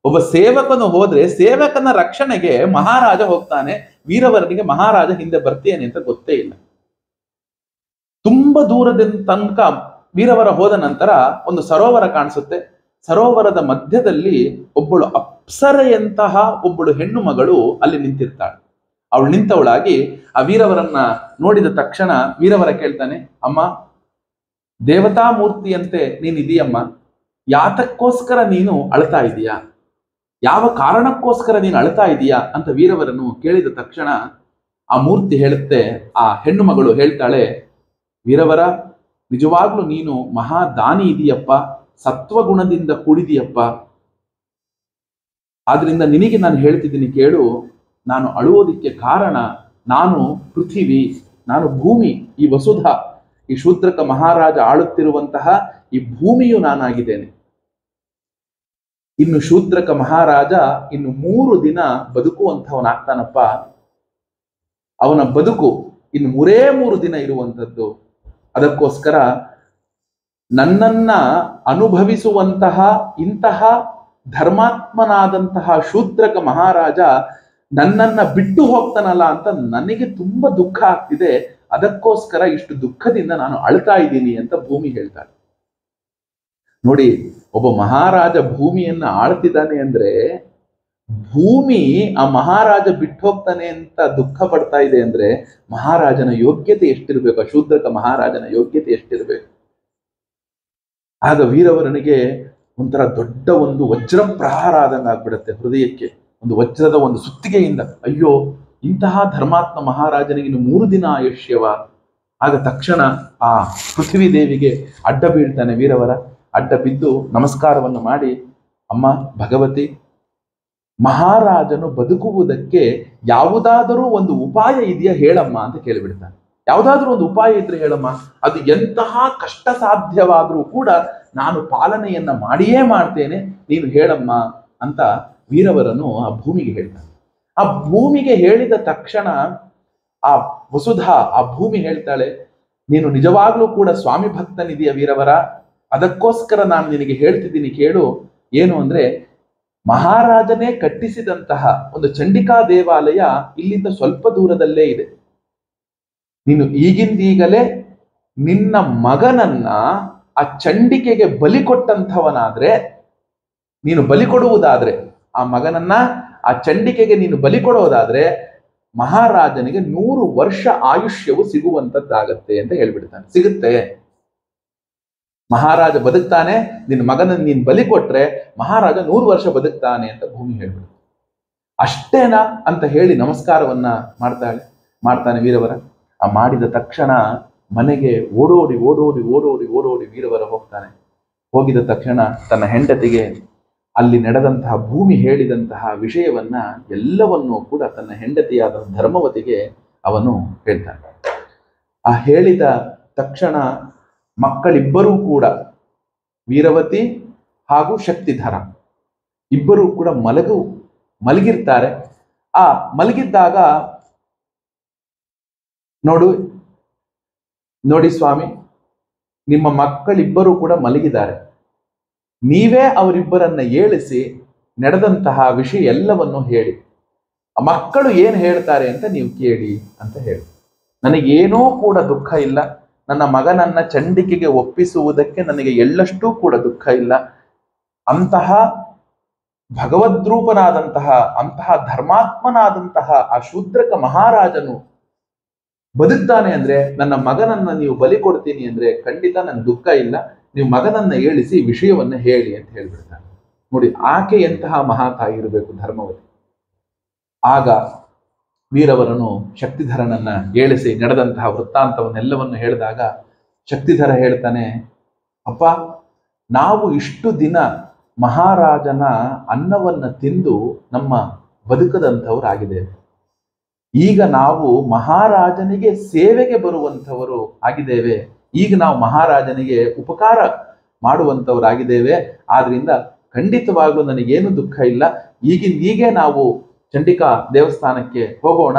A: ಒಬ್ಬ ಸೇವಕನು ಹೋದ್ರೆ ಸೇವಕನ ರಕ್ಷಣೆಗೆ ಮಹಾರಾಜ ಹೋಗ್ತಾನೆ. ವೀರವರನಿಗೆ ಮಹಾರಾಜ ಹಿಂದೆ ಬರ್ತೇನೆ ಅಂತ ಗೊತ್ತೇ ಇಲ್ಲ. ತುಂಬಾ ದೂರದಿಂದ ತನಕ ವೀರವರ ಹೋದ ನಂತರ ಒಂದು ಸರೋವರ ಕಾಣಿಸುತ್ತೆ. ಸರೋವರದ ಮಧ್ಯದಲ್ಲಿ ಒಬ್ಬಳು ಅಪ್ಸರೆಯಂತಹ ಒಬ್ಬಳು ಹೆಣ್ಣು ಮಗಳು ಅಲ್ಲಿ ನಿಂತಿರ್ತಾಳೆ. ಅವಳು ನಿಂತವಳಾಗಿ ಆ ವೀರವರನ್ನ ನೋಡಿದ ತಕ್ಷಣ ವೀರವರ ಕೇಳ್ತಾನೆ, ಅಮ್ಮ ದೇವತಾ ಮೂರ್ತಿಯಂತೆ ನೀನಿದೀಯಮ್ಮ. ಯಾತಕ್ಕೋಸ್ಕರ ನೀನು ಅಳ್ತಾ ಇದೀಯಾ? ಯಾವ ಕಾರಣಕ್ಕೋಸ್ಕರ ನೀನು ಅಳ್ತಾ ಇದೀಯಾ? ಅಂತ ವೀರವರನ್ನು ಕೇಳಿದ ತಕ್ಷಣ ಆ ಮೂರ್ತಿ ಹೇಳುತ್ತೆ, ಆ ಹೆಣ್ಣು ಮಗಳು ಹೇಳ್ತಾಳೆ, ವೀರವರ, ನಿಜವಾಗ್ಲೂ ನೀನು ಮಹಾದಾನಿ ಇದೀಯಪ್ಪ, ಸತ್ವಗುಣದಿಂದ ಕೂಡಿದೀಯಪ್ಪ. ಆದ್ರಿಂದ ನಿನಗೆ ನಾನು ಹೇಳ್ತಿದ್ದೀನಿ ಕೇಳು ನಾನು ಅಳುವುದಕ್ಕೆ ಕಾರಣ ನಾನು ಪೃಥಿವಿ, ನಾನು ಭೂಮಿ, ಈ ವಸುಧ, ಈ ಶೂದ್ರಕ ಮಹಾರಾಜ ಆಳುತ್ತಿರುವಂತಹ ಈ ಭೂಮಿಯು ನಾನಾಗಿದ್ದೇನೆ. ಇನ್ನು ಶೂದ್ರಕ ಮಹಾರಾಜ ಇನ್ನು ಮೂರು ದಿನ ಬದುಕುವಂಥವನಾಗ್ತಾನಪ್ಪ. ಅವನ ಬದುಕು ಇನ್ನು ಮೂರೇ ಮೂರು ದಿನ ಇರುವಂಥದ್ದು. ಅದಕ್ಕೋಸ್ಕರ ನನ್ನನ್ನ ಅನುಭವಿಸುವಂತಹ ಇಂತಹ ಧರ್ಮಾತ್ಮನಾದಂತಹ ಶೂದ್ರಕ ಮಹಾರಾಜ ನನ್ನನ್ನ ಬಿಟ್ಟು ಹೋಗ್ತಾನಲ್ಲ ಅಂತ ನನಗೆ ತುಂಬಾ ದುಃಖ ಆಗ್ತಿದೆ. ಅದಕ್ಕೋಸ್ಕರ ಇಷ್ಟು ದುಃಖದಿಂದ ನಾನು ಅಳ್ತಾ ಇದ್ದೀನಿ ಅಂತ ಭೂಮಿ ಹೇಳ್ತಾಳೆ ನೋಡಿ, ಒಬ್ಬ ಮಹಾರಾಜ ಭೂಮಿಯನ್ನ ಆಳ್ತಿದ್ದಾನೆ ಅಂದ್ರೆ ಭೂಮಿ ಆ ಮಹಾರಾಜ ಬಿಟ್ಟು ಹೋಗ್ತಾನೆ ಅಂತ ದುಃಖ ಪಡ್ತಾ ಇದೆ ಅಂದ್ರೆ ಮಹಾರಾಜನ ಯೋಗ್ಯತೆ ಎಷ್ಟಿರ್ಬೇಕು? ಶೂದ್ರಕ ಮಹಾರಾಜನ ಯೋಗ್ಯತೆ ಎಷ್ಟಿರ್ಬೇಕು? ಆಗ ವೀರವರನಿಗೆ ಒಂಥರ ದೊಡ್ಡ ಒಂದು ವಜ್ರ ಪ್ರಹಾರ ಆದಂಗೆ ಆಗ್ಬಿಡುತ್ತೆ ಹೃದಯಕ್ಕೆ. ಒಂದು ವಜ್ರದ ಒಂದು ಸುತ್ತಿಗೆಯಿಂದ, ಅಯ್ಯೋ, ಇಂತಹ ಧರ್ಮಾತ್ಮ ಮಹಾರಾಜನಿಗೆ ಮೂರು ದಿನ ಆಯುಷ್ಯವ? ಆಗ ತಕ್ಷಣ ಆ ಪೃಥ್ವಿ ದೇವಿಗೆ ಅಡ್ಡ ಬೀಳ್ತಾನೆ ವೀರವರ. ಅಡ್ಡ ಬಿದ್ದು ನಮಸ್ಕಾರವನ್ನು ಮಾಡಿ, ಅಮ್ಮ, ಭಗವತಿ, ಮಹಾರಾಜನು ಬದುಕುವುದಕ್ಕೆ ಯಾವುದಾದರೂ ಒಂದು ಉಪಾಯ ಇದೆಯಾ ಹೇಳಮ್ಮ? ಅಂತ ಕೇಳಿಬಿಡ್ತಾನೆ. ಯಾವುದಾದ್ರೂ ಒಂದು ಉಪಾಯ ಇದ್ರೆ ಹೇಳಮ್ಮ, ಅದು ಎಂತಹ ಕಷ್ಟ ಸಾಧ್ಯವಾದರೂ ಕೂಡ ನಾನು ಪಾಲನೆಯನ್ನ ಮಾಡಿಯೇ ಮಾಡ್ತೇನೆ, ನೀನು ಹೇಳಮ್ಮ ಅಂತ ವೀರವರನು ಆ ಭೂಮಿಗೆ ಹೇಳ್ತಾನೆ. ಆ ಭೂಮಿಗೆ ಹೇಳಿದ ತಕ್ಷಣ ಆ ವಸುಧಾ ಆ ಭೂಮಿ ಹೇಳ್ತಾಳೆ, ನೀನು ನಿಜವಾಗ್ಲೂ ಕೂಡ ಸ್ವಾಮಿ ಭಕ್ತನಿದೆಯ ವೀರವರ? ಅದಕ್ಕೋಸ್ಕರ ನಾನು ನಿನಗೆ ಹೇಳ್ತಿದ್ದೀನಿ ಕೇಳು. ಏನು ಅಂದ್ರೆ, ಮಹಾರಾಜನೇ ಕಟ್ಟಿಸಿದಂತಹ ಒಂದು ಚಂಡಿಕಾ ದೇವಾಲಯ ಇಲ್ಲಿಂದ ಸ್ವಲ್ಪ ದೂರದಲ್ಲೇ ಇದೆ. ನೀನು ಈಗಿಂದೀಗಲೇ ನಿನ್ನ ಮಗನನ್ನ ಆ ಚಂಡಿಕೆಗೆ ಬಲಿ ಕೊಟ್ಟಂಥವನಾದ್ರೆ, ನೀನು ಬಲಿ ಕೊಡುವುದಾದ್ರೆ ಆ ಮಗನನ್ನ ಆ ಚಂಡಿಕೆಗೆ ನೀನು ಬಲಿ ಕೊಡೋದಾದ್ರೆ ಮಹಾರಾಜನಿಗೆ ನೂರು ವರ್ಷ ಆಯುಷ್ಯವು ಸಿಗುವಂತದ್ದಾಗತ್ತೆ ಅಂತ ಹೇಳ್ಬಿಡ್ತಾನೆ. ಸಿಗುತ್ತೆ. ಮಹಾರಾಜ ಬದುಕ್ತಾನೆ, ನಿನ್ನ ಮಗನ ನೀನ್ ಬಲಿ ಕೊಟ್ರೆ ಮಹಾರಾಜ ನೂರು ವರ್ಷ ಬದುಕ್ತಾನೆ ಅಂತ ಭೂಮಿ ಹೇಳ್ಬಿಡ್ತು ಅಷ್ಟೇನಾ ಅಂತ ಹೇಳಿ ನಮಸ್ಕಾರವನ್ನ ಮಾಡ್ತಾಳೆ, ಮಾಡ್ತಾನೆ ವೀರವರ. ಆ ಮಾಡಿದ ತಕ್ಷಣ ಮನೆಗೆ ಓಡೋಡಿ ಓಡೋಡಿ ಓಡೋಡಿ ಓಡೋಡಿ ವೀರವರ ಹೋಗ್ತಾನೆ. ಹೋಗಿದ ತಕ್ಷಣ ತನ್ನ ಹೆಂಡತಿಗೆ ಅಲ್ಲಿ ನಡೆದಂತಹ ಭೂಮಿ ಹೇಳಿದಂತಹ ವಿಷಯವನ್ನ ಎಲ್ಲವನ್ನೂ ಕೂಡ ತನ್ನ ಹೆಂಡತಿಯಾದ ಧರ್ಮವತಿಗೆ ಅವನು ಹೇಳ್ತಾನೆ. ಆ ಹೇಳಿದ ತಕ್ಷಣ ಮಕ್ಕಳಿಬ್ಬರೂ ಕೂಡ ವೀರವತಿ ಹಾಗೂ ಶಕ್ತಿಧರ ಇಬ್ಬರೂ ಕೂಡ ಮಲಗು, ಮಲಗಿರ್ತಾರೆ. ಆ ಮಲಗಿದ್ದಾಗ ನೋಡು, ನೋಡಿ ಸ್ವಾಮಿ, ನಿಮ್ಮ ಮಕ್ಕಳಿಬ್ಬರೂ ಕೂಡ ಮಲಗಿದ್ದಾರೆ. ನೀವೇ ಅವರಿಬ್ಬರನ್ನ ಏಳಿಸಿ ನಡೆದಂತಹ ವಿಷಯ ಎಲ್ಲವನ್ನು ಹೇಳಿ. ಆ ಮಕ್ಕಳು ಏನು ಹೇಳ್ತಾರೆ ಅಂತ ನೀವು ಕೇಳಿ ಅಂತ ಹೇಳಿ. ನನಗೇನೂ ಕೂಡ ದುಃಖ ಇಲ್ಲ. ನನ್ನ ಮಗನನ್ನ ಚಂಡಿಕೆಗೆ ಒಪ್ಪಿಸುವುದಕ್ಕೆ ನನಗೆ ಎಳ್ಳಷ್ಟೂ ಕೂಡ ದುಃಖ ಇಲ್ಲ. ಅಂತಹ ಭಗವದ್ರೂಪನಾದಂತಹ, ಅಂತಹ ಧರ್ಮಾತ್ಮನಾದಂತಹ ಆ ಶೂದ್ರಕ ಮಹಾರಾಜನು ಬದುಕ್ತಾನೆ ಅಂದ್ರೆ, ನನ್ನ ಮಗನನ್ನ ನೀವು ಬಲಿ ಕೊಡ್ತೀನಿ ಅಂದ್ರೆ ಖಂಡಿತ ನನ್ ದುಃಖ ಇಲ್ಲ. ನೀವು ಮಗನನ್ನ ಏಳಿಸಿ ವಿಷಯವನ್ನ ಹೇಳಿ ಅಂತ ಹೇಳ್ಬಿಡ್ತಾನೆ. ನೋಡಿ, ಆಕೆ ಎಂತಹ ಮಹಾತಾಯಿ ಇರಬೇಕು ಧರ್ಮವತಿ. ಆಗ ವೀರವರನು ಶಕ್ತಿಧರನನ್ನ ಏಳಿಸಿ ನಡೆದಂತಹ ವೃತ್ತಾಂತವನ್ನೆಲ್ಲವನ್ನು ಹೇಳಿದಾಗ ಶಕ್ತಿಧರ ಹೇಳ್ತಾನೆ, ಅಪ್ಪ, ನಾವು ಇಷ್ಟು ದಿನ ಮಹಾರಾಜನ ಅನ್ನವನ್ನ ತಿಂದು ನಮ್ಮ ಬದುಕದಂಥವರಾಗಿದ್ದೇವೆ. ಈಗ ನಾವು ಮಹಾರಾಜನಿಗೆ ಸೇವೆಗೆ ಬರುವಂಥವರು ಆಗಿದ್ದೇವೆ. ಈಗ ನಾವು ಮಹಾರಾಜನಿಗೆ ಉಪಕಾರ ಮಾಡುವಂಥವರಾಗಿದ್ದೇವೆ. ಆದ್ರಿಂದ ಖಂಡಿತವಾಗ್ಲೂ ನನಗೇನು ದುಃಖ ಇಲ್ಲ. ಈಗಿಂದೀಗೆ ನಾವು ಚಂಡಿಕಾ ದೇವಸ್ಥಾನಕ್ಕೆ ಹೋಗೋಣ.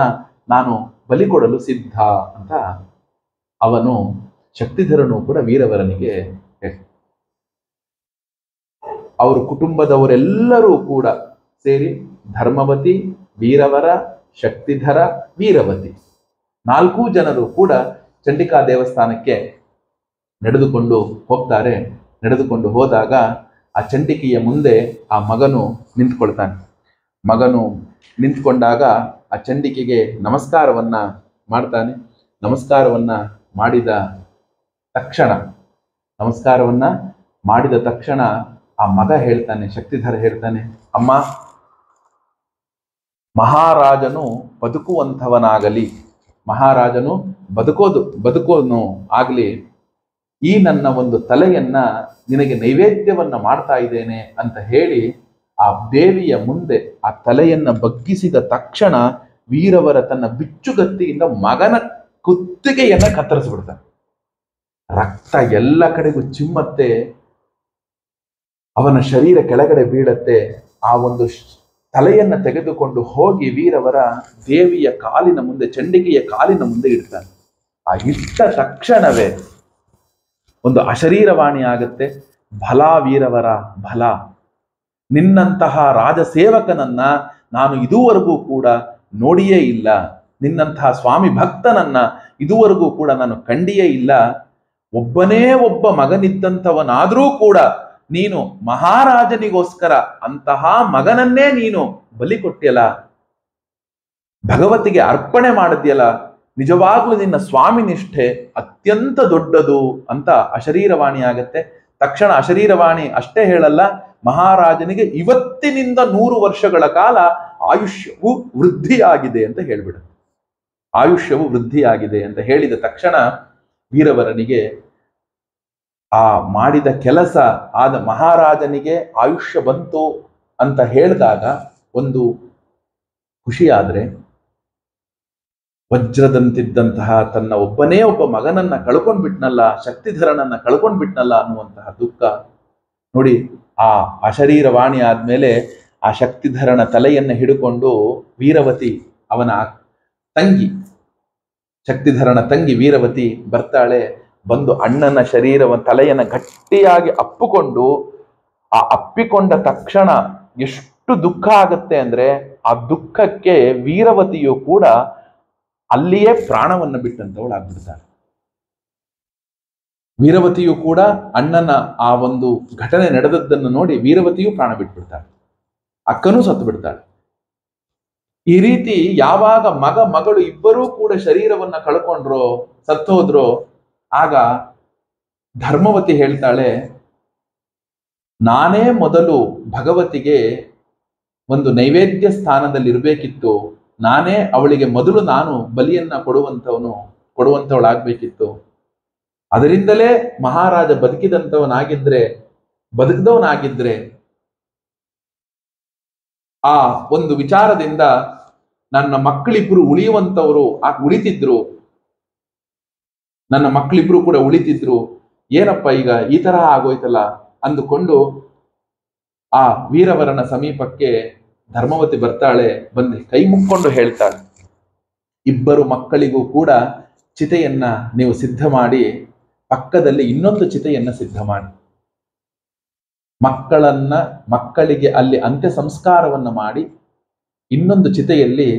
A: ನಾನು ಬಲಿ ಕೊಡಲು ಸಿದ್ಧ ಅಂತ ಅವನು ಶಕ್ತಿಧರನು ಕೂಡ ವೀರವರನಿಗೆ ಅವ್ರ ಕುಟುಂಬದವರೆಲ್ಲರೂ ಕೂಡ ಸೇರಿ ಧರ್ಮವತಿ, ವೀರವರ, ಶಕ್ತಿಧರ, ವೀರವತಿ. ನಾಲ್ಕೂ ಜನರು ಕೂಡ ಚಂಡಿಕಾ ದೇವಸ್ಥಾನಕ್ಕೆ ನಡೆದುಕೊಂಡು ಹೋಗ್ತಾರೆ. ನಡೆದುಕೊಂಡು ಹೋದಾಗ ಆ ಚಂಡಿಕೆಯ ಮುಂದೆ ಆ ಮಗನು ನಿಂತ್ಕೊಳ್ತಾನೆ. ಮಗನು ನಿಂತ್ಕೊಂಡಾಗ ಆ ಚಂಡಿಕೆಗೆ ನಮಸ್ಕಾರವನ್ನ ಮಾಡ್ತಾನೆ. ನಮಸ್ಕಾರವನ್ನ ಮಾಡಿದ ತಕ್ಷಣ, ನಮಸ್ಕಾರವನ್ನ ಮಾಡಿದ ತಕ್ಷಣ ಆ ಮಗ ಹೇಳ್ತಾನೆ, ಶಕ್ತಿಧರ ಹೇಳ್ತಾನೆ, ಅಮ್ಮ, ಮಹಾರಾಜನು ಬದುಕುವಂಥವನಾಗಲಿ. ಮಹಾರಾಜನು ಬದುಕೋದು, ಬದುಕೋನು ಆಗಲಿ. ಈ ನನ್ನ ಒಂದು ತಲೆಯನ್ನ ನಿನಗೆ ನೈವೇದ್ಯವನ್ನ ಮಾಡ್ತಾ ಇದ್ದೇನೆ ಅಂತ ಹೇಳಿ ಆ ದೇವಿಯ ಮುಂದೆ ಆ ತಲೆಯನ್ನ ಬಗ್ಗಿಸಿದ ತಕ್ಷಣ ವೀರವರ ತನ್ನ ಬಿಚ್ಚುಗತ್ತಿಯಿಂದ ಮಗನ ಕುತ್ತಿಗೆಯನ್ನ ಕತ್ತರಿಸ್ಬಿಡ್ತಾನೆ. ರಕ್ತ ಎಲ್ಲ ಕಡೆಗೂ ಚಿಮ್ಮತ್ತೆ. ಅವನ ಶರೀರ ಕೆಳಗಡೆ ಬೀಳತ್ತೆ. ಆ ಒಂದು ತಲೆಯನ್ನ ತೆಗೆದುಕೊಂಡು ಹೋಗಿ ವೀರವರ ದೇವಿಯ ಕಾಲಿನ ಮುಂದೆ ಚಂಡಿಕೆಯ ಕಾಲಿನ ಮುಂದೆ ಇಡ್ತಾನೆ. ಆ ಇಟ್ಟ ತಕ್ಷಣವೇ ಒಂದು ಅಶರೀರವಾಣಿ ಆಗುತ್ತೆ. ಬಲ ವೀರವರ ಬಲ ನಿನ್ನಂತಹ ರಾಜಸೇವಕನನ್ನ ನಾನು ಇದುವರೆಗೂ ಕೂಡ ನೋಡಿಯೇ ಇಲ್ಲ. ನಿನ್ನಂತಹ ಸ್ವಾಮಿ ಭಕ್ತನನ್ನ ಇದುವರೆಗೂ ಕೂಡ ನಾನು ಕಂಡಿಯೇ ಇಲ್ಲ. ಒಬ್ಬನೇ ಒಬ್ಬ ಮಗನಿದ್ದಂಥವನಾದರೂ ಕೂಡ ನೀನು ಮಹಾರಾಜನಿಗೋಸ್ಕರ ಅಂತಹ ಮಗನನ್ನೇ ನೀನು ಬಲಿ ಕೊಟ್ಟಿಯಲ್ಲ. ಭಗವತಿಗೆ ಅರ್ಪಣೆ ಮಾಡಿದ್ಯಲ್ಲ. ನಿಜವಾಗ್ಲೂ ನಿನ್ನ ಸ್ವಾಮಿ ನಿಷ್ಠೆ ಅತ್ಯಂತ ದೊಡ್ಡದು ಅಂತ ಅಶರೀರವಾಣಿ ಆಗತ್ತೆ. ತಕ್ಷಣ ಅಶರೀರವಾಣಿ ಅಷ್ಟೇ ಹೇಳಲ್ಲ, ಮಹಾರಾಜನಿಗೆ ಇವತ್ತಿನಿಂದ ನೂರು ವರ್ಷಗಳ ಕಾಲ ಆಯುಷ್ಯವು ವೃದ್ಧಿಯಾಗಿದೆ ಅಂತ ಹೇಳ್ಬಿಡುತ್ತೆ ಆಯುಷ್ಯವು ವೃದ್ಧಿಯಾಗಿದೆ ಅಂತ ಹೇಳಿದ ತಕ್ಷಣ ವೀರವರನಿಗೆ ಆ ಮಾಡಿದ ಕೆಲಸ ಆದ ಮಹಾರಾಜನಿಗೆ ಆಯುಷ್ಯ ಬಂತು ಅಂತ ಹೇಳಿದಾಗ ಒಂದು ಖುಷಿಯಾದ್ರೆ ವಜ್ರದಂತಿದ್ದಂತಹ ತನ್ನ ಒಬ್ಬನೇ ಒಬ್ಬ ಮಗನನ್ನ ಕಳ್ಕೊಂಡ್ಬಿಟ್ನಲ್ಲ, ಶಕ್ತಿಧರನನ್ನ ಕಳ್ಕೊಂಡ್ಬಿಟ್ನಲ್ಲ ಅನ್ನುವಂತಹ ದುಃಖ. ನೋಡಿ, ಆ ಅಶರೀರವಾಣಿ ಆದ್ಮೇಲೆ ಆ ಶಕ್ತಿಧರನ ತಲೆಯನ್ನು ಹಿಡ್ಕೊಂಡು ವೀರವತಿ ಅವನ ತಂಗಿ, ಶಕ್ತಿಧರನ ತಂಗಿ ವೀರವತಿ ಬರ್ತಾಳೆ. ಬಂದು ಅಣ್ಣನ ಶರೀರವ ತಲೆಯನ್ನು ಗಟ್ಟಿಯಾಗಿ ಅಪ್ಪುಕೊಂಡು, ಆ ಅಪ್ಪಿಕೊಂಡ ತಕ್ಷಣ ಎಷ್ಟು ದುಃಖ ಆಗುತ್ತೆ ಅಂದ್ರೆ ಆ ದುಃಖಕ್ಕೆ ವೀರವತಿಯು ಕೂಡ ಅಲ್ಲಿಯೇ ಪ್ರಾಣವನ್ನು ಬಿಟ್ಟಂತವಳು ಆಗ್ಬಿಡ್ತಾಳೆ. ವೀರವತಿಯು ಕೂಡ ಅಣ್ಣನ ಆ ಒಂದು ಘಟನೆ ನಡೆದದ್ದನ್ನು ನೋಡಿ ವೀರವತಿಯು ಪ್ರಾಣ ಬಿಟ್ಬಿಡ್ತಾಳೆ. ಅಕ್ಕನೂ ಸತ್ತು ಬಿಡ್ತಾಳೆ. ಈ ರೀತಿ ಯಾವಾಗ ಮಗ, ಮಗಳು ಇಬ್ಬರೂ ಕೂಡ ಶರೀರವನ್ನ ಕಳ್ಕೊಂಡ್ರೋ, ಸತ್ತೋದ್ರೋ, ಆಗ ಧರ್ಮವತಿ ಹೇಳ್ತಾಳೆ, ನಾನೇ ಮೊದಲು ಭಗವತಿಗೆ ಒಂದು ನೈವೇದ್ಯ ಸ್ಥಾನದಲ್ಲಿ ಇರಬೇಕಿತ್ತು ನಾನೇ ಅವಳಿಗೆ ಮೊದಲು ನಾನು ಬಲಿಯನ್ನ ಕೊಡುವಂಥವನು, ಕೊಡುವಂಥವಳಾಗಬೇಕಿತ್ತು. ಅದರಿಂದಲೇ ಮಹಾರಾಜ ಬದುಕಿದಂಥವನಾಗಿದ್ರೆ, ಬದುಕಿದವನಾಗಿದ್ರೆ ಆ ಒಂದು ವಿಚಾರದಿಂದ ನನ್ನ ಮಕ್ಕಳಿಬ್ರು ಉಳಿಯುವಂತವರು ಆ ಉಳಿತಿದ್ರು. ನನ್ನ ಮಕ್ಕಳಿಬ್ರು ಕೂಡ ಉಳಿತಿದ್ರು. ಏನಪ್ಪ ಈಗ ಈ ತರಹ ಆಗೋಯ್ತಲ್ಲ ಅಂದುಕೊಂಡು ಆ ವೀರವರನ ಸಮೀಪಕ್ಕೆ ಧರ್ಮವತಿ ಬರ್ತಾಳೆ, ಬಂದು ಕೈ ಮುಕ್ಕೊಂಡು ಹೇಳ್ತಾಳೆ. ಇಬ್ಬರು ಮಕ್ಕಳಿಗೂ ಕೂಡ ಚಿತೆಯನ್ನ ನೀವು ಸಿದ್ಧ ಮಾಡಿ, ಪಕ್ಕದಲ್ಲಿ ಇನ್ನೊಂದು ಚಿತೆಯನ್ನ ಸಿದ್ಧ ಮಾಡಿ. ಮಕ್ಕಳನ್ನ, ಮಕ್ಕಳಿಗೆ ಅಲ್ಲಿ ಅಂತ್ಯ ಸಂಸ್ಕಾರವನ್ನ ಮಾಡಿ, ಇನ್ನೊಂದು ಚಿತೆಯಲ್ಲಿ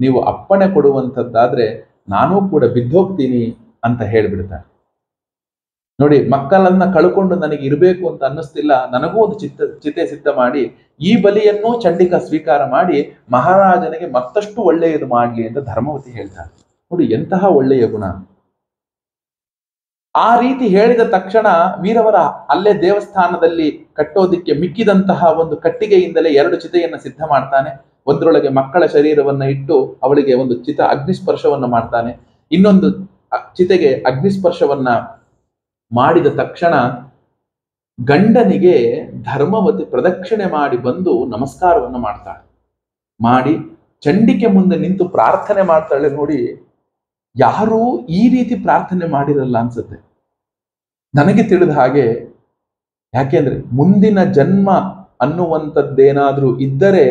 A: ನೀವು ಅಪ್ಪಣೆ ಕೊಡುವಂಥದ್ದಾದ್ರೆ ನಾನೂ ಕೂಡ ಬಿದ್ದೋಗ್ತೀನಿ ಅಂತ ಹೇಳಿಬಿಡ್ತಾರೆ ನೋಡಿ, ಮಕ್ಕಳನ್ನ ಕಳ್ಕೊಂಡು ನನಗೆ ಇರಬೇಕು ಅಂತ ಅನ್ನಿಸ್ತಿಲ್ಲ, ನನಗೂ ಒಂದು ಚಿತ್ತ, ಚಿತೆ ಸಿದ್ಧ ಮಾಡಿ, ಈ ಬಲಿಯನ್ನು ಚಂಡಿಕಾ ಸ್ವೀಕಾರ ಮಾಡಿ, ಮಹಾರಾಜನಿಗೆ ಮತ್ತಷ್ಟು ಒಳ್ಳೆಯದು ಮಾಡಲಿ ಅಂತ ಧರ್ಮವತಿ ಹೇಳ್ತಾರೆ ನೋಡಿ, ಎಂತಹ ಒಳ್ಳೆಯ ಗುಣ. ಆ ರೀತಿ ಹೇಳಿದ ತಕ್ಷಣ ವೀರವರ ಅಲ್ಲೇ ದೇವಸ್ಥಾನದಲ್ಲಿ ಕಟ್ಟೋದಿಕ್ಕೆ ಮಿಕ್ಕಿದಂತಹ ಒಂದು ಕಟ್ಟಿಗೆಯಿಂದಲೇ ಎರಡು ಚಿತೆಯನ್ನ ಸಿದ್ಧ ಮಾಡ್ತಾನೆ. ಒಂದರೊಳಗೆ ಮಕ್ಕಳ ಶರೀರವನ್ನ ಇಟ್ಟು, ಅವಳಿಗೆ ಒಂದು ಚಿತ ಅಗ್ನಿಸ್ಪರ್ಶವನ್ನು ಮಾಡ್ತಾನೆ. ಇನ್ನೊಂದು ಚಿತೆಗೆ ಅಗ್ನಿಸ್ಪರ್ಶವನ್ನ ಮಾಡಿದ ತಕ್ಷಣ ಗಂಡನಿಗೆ ಧರ್ಮವತಿ ಪ್ರದಕ್ಷಿಣೆ ಮಾಡಿ ಬಂದು ನಮಸ್ಕಾರವನ್ನು ಮಾಡ್ತಾಳೆ. ಮಾಡಿ ಚಂಡಿಕೆ ಮುಂದೆ ನಿಂತು ಪ್ರಾರ್ಥನೆ ಮಾಡ್ತಾಳೆ ನೋಡಿ, ಯಾರೂ ಈ ರೀತಿ ಪ್ರಾರ್ಥನೆ ಮಾಡಿರಲ್ಲ ಅನ್ಸುತ್ತೆ. ನನಗೆ ತಿಳಿದ ಹಾಗೆ ಯಾಕೆಂದ್ರೆ ಮುಂದಿನ ಜನ್ಮ ಅನ್ನುವಂಥದ್ದೇನಾದ್ರೂ ಇದ್ದರೆ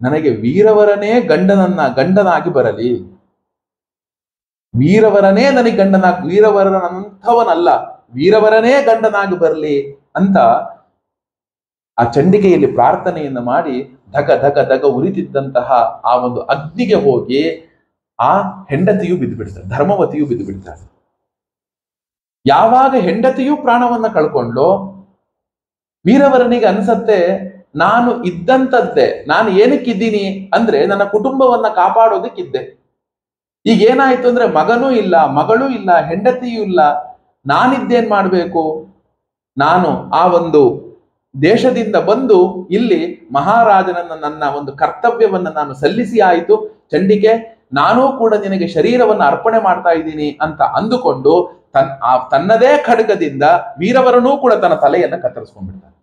A: ನನಗೆ ವೀರವರನೇ ಗಂಡನನ್ನ, ಗಂಡನಾಗಿ ಬರಲಿ. ವೀರವರನೇ ನನಗೆ ಗಂಡನಾಗಿ ವೀರವರನಂಥವನಲ್ಲ. ವೀರವರನೇ ಗಂಡನಾಗಿ ಬರಲಿ ಅಂತ ಆ ಚಂಡಿಕೆಯಲ್ಲಿ ಪ್ರಾರ್ಥನೆಯನ್ನು ಮಾಡಿ ಧಗ ಧಗ ಧಗ ಉರಿತಿದ್ದಂತಹ ಆ ಒಂದು ಅಗ್ನಿಗೆ ಹೋಗಿ ಆ ಹೆಂಡತಿಯು ಬಿದ್ದು ಬಿಡ್ತಾಳೆ ಧರ್ಮವತಿಯು ಬಿದ್ದು ಯಾವಾಗ ಹೆಂಡತಿಯು ಪ್ರಾಣವನ್ನ ಕಳ್ಕೊಂಡು ವೀರವರನಿಗೆ ಅನ್ಸತ್ತೆ, ನಾನು ಇದ್ದಂತದ್ದೆ, ನಾನು ಏನಕ್ಕಿದ್ದೀನಿ ಅಂದ್ರೆ ನನ್ನ ಕುಟುಂಬವನ್ನ ಕಾಪಾಡೋದಕ್ಕಿದ್ದೆ. ಈಗ ಏನಾಯ್ತು ಅಂದ್ರೆ ಮಗನೂ ಇಲ್ಲ, ಮಗಳೂ ಇಲ್ಲ, ಹೆಂಡತಿಯೂ ಇಲ್ಲ ನಾನಿದ್ದೇನ್ ಮಾಡಬೇಕು ನಾನು ಆ ಒಂದು ದೇಶದಿಂದ ಬಂದು ಇಲ್ಲಿ ಮಹಾರಾಜನನ್ನ ನನ್ನ ಒಂದು ಕರ್ತವ್ಯವನ್ನ ನಾನು ಸಲ್ಲಿಸಿ ಆಯಿತು. ಚಂಡಿಕೆ, ನಾನೂ ಕೂಡ ನಿನಗೆ ಶರೀರವನ್ನು ಅರ್ಪಣೆ ಮಾಡ್ತಾ ಇದ್ದೀನಿ ಅಂತ ಅಂದುಕೊಂಡು ತನ್ ಆ ತನ್ನದೇ ಖಡ್ಗದಿಂದ ವೀರವರನೂ ಕೂಡ ತನ್ನ ತಲೆಯನ್ನ ಕತ್ತರಿಸ್ಕೊಂಡ್ಬಿಡ್ತಾನೆ.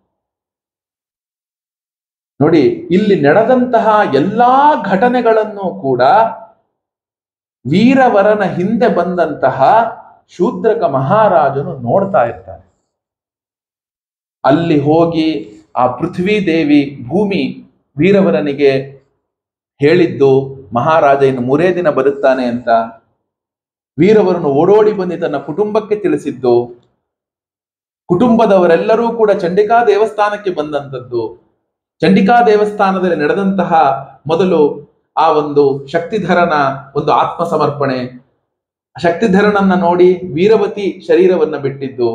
A: ನೋಡಿ, ಇಲ್ಲಿ ನಡೆದಂತಹ ಎಲ್ಲಾ ಘಟನೆಗಳನ್ನು ಕೂಡ ವೀರವರನ ಹಿಂದೆ ಬಂದಂತಹ ಶೂದ್ರಕ ಮಹಾರಾಜನು ನೋಡ್ತಾ ಇರ್ತಾನೆ. ಅಲ್ಲಿ ಹೋಗಿ ಆ ಪೃಥ್ವಿ ದೇವಿ ಭೂಮಿ ವೀರವರನಿಗೆ ಹೇಳಿದ್ದು, ಮಹಾರಾಜ, ಇನ್ನು ಮೂರೇ ದಿನ ಬರುತ್ತಾನೆ ಅಂತ. ವೀರವರನ್ನು ಓಡೋಡಿ ಬಂದು ತನ್ನ ಕುಟುಂಬಕ್ಕೆ ತಿಳಿಸಿದ್ದು, ಕುಟುಂಬದವರೆಲ್ಲರೂ ಕೂಡ ಚಂಡಿಕಾ ದೇವಸ್ಥಾನಕ್ಕೆ ಬಂದಂತದ್ದು ಚಂಡಿಕಾ ದೇವಸ್ಥಾನದಲ್ಲಿ ನಡೆದಂತಹ ಮೊದಲು ಆ ಒಂದು ಶಕ್ತಿಧರನ ಒಂದು ಆತ್ಮ ಸಮರ್ಪಣೆ ಶಕ್ತಿಧರನನ್ನ ನೋಡಿ ವೀರವತಿ ಶರೀರವನ್ನ ಬಿಟ್ಟಿದ್ದು,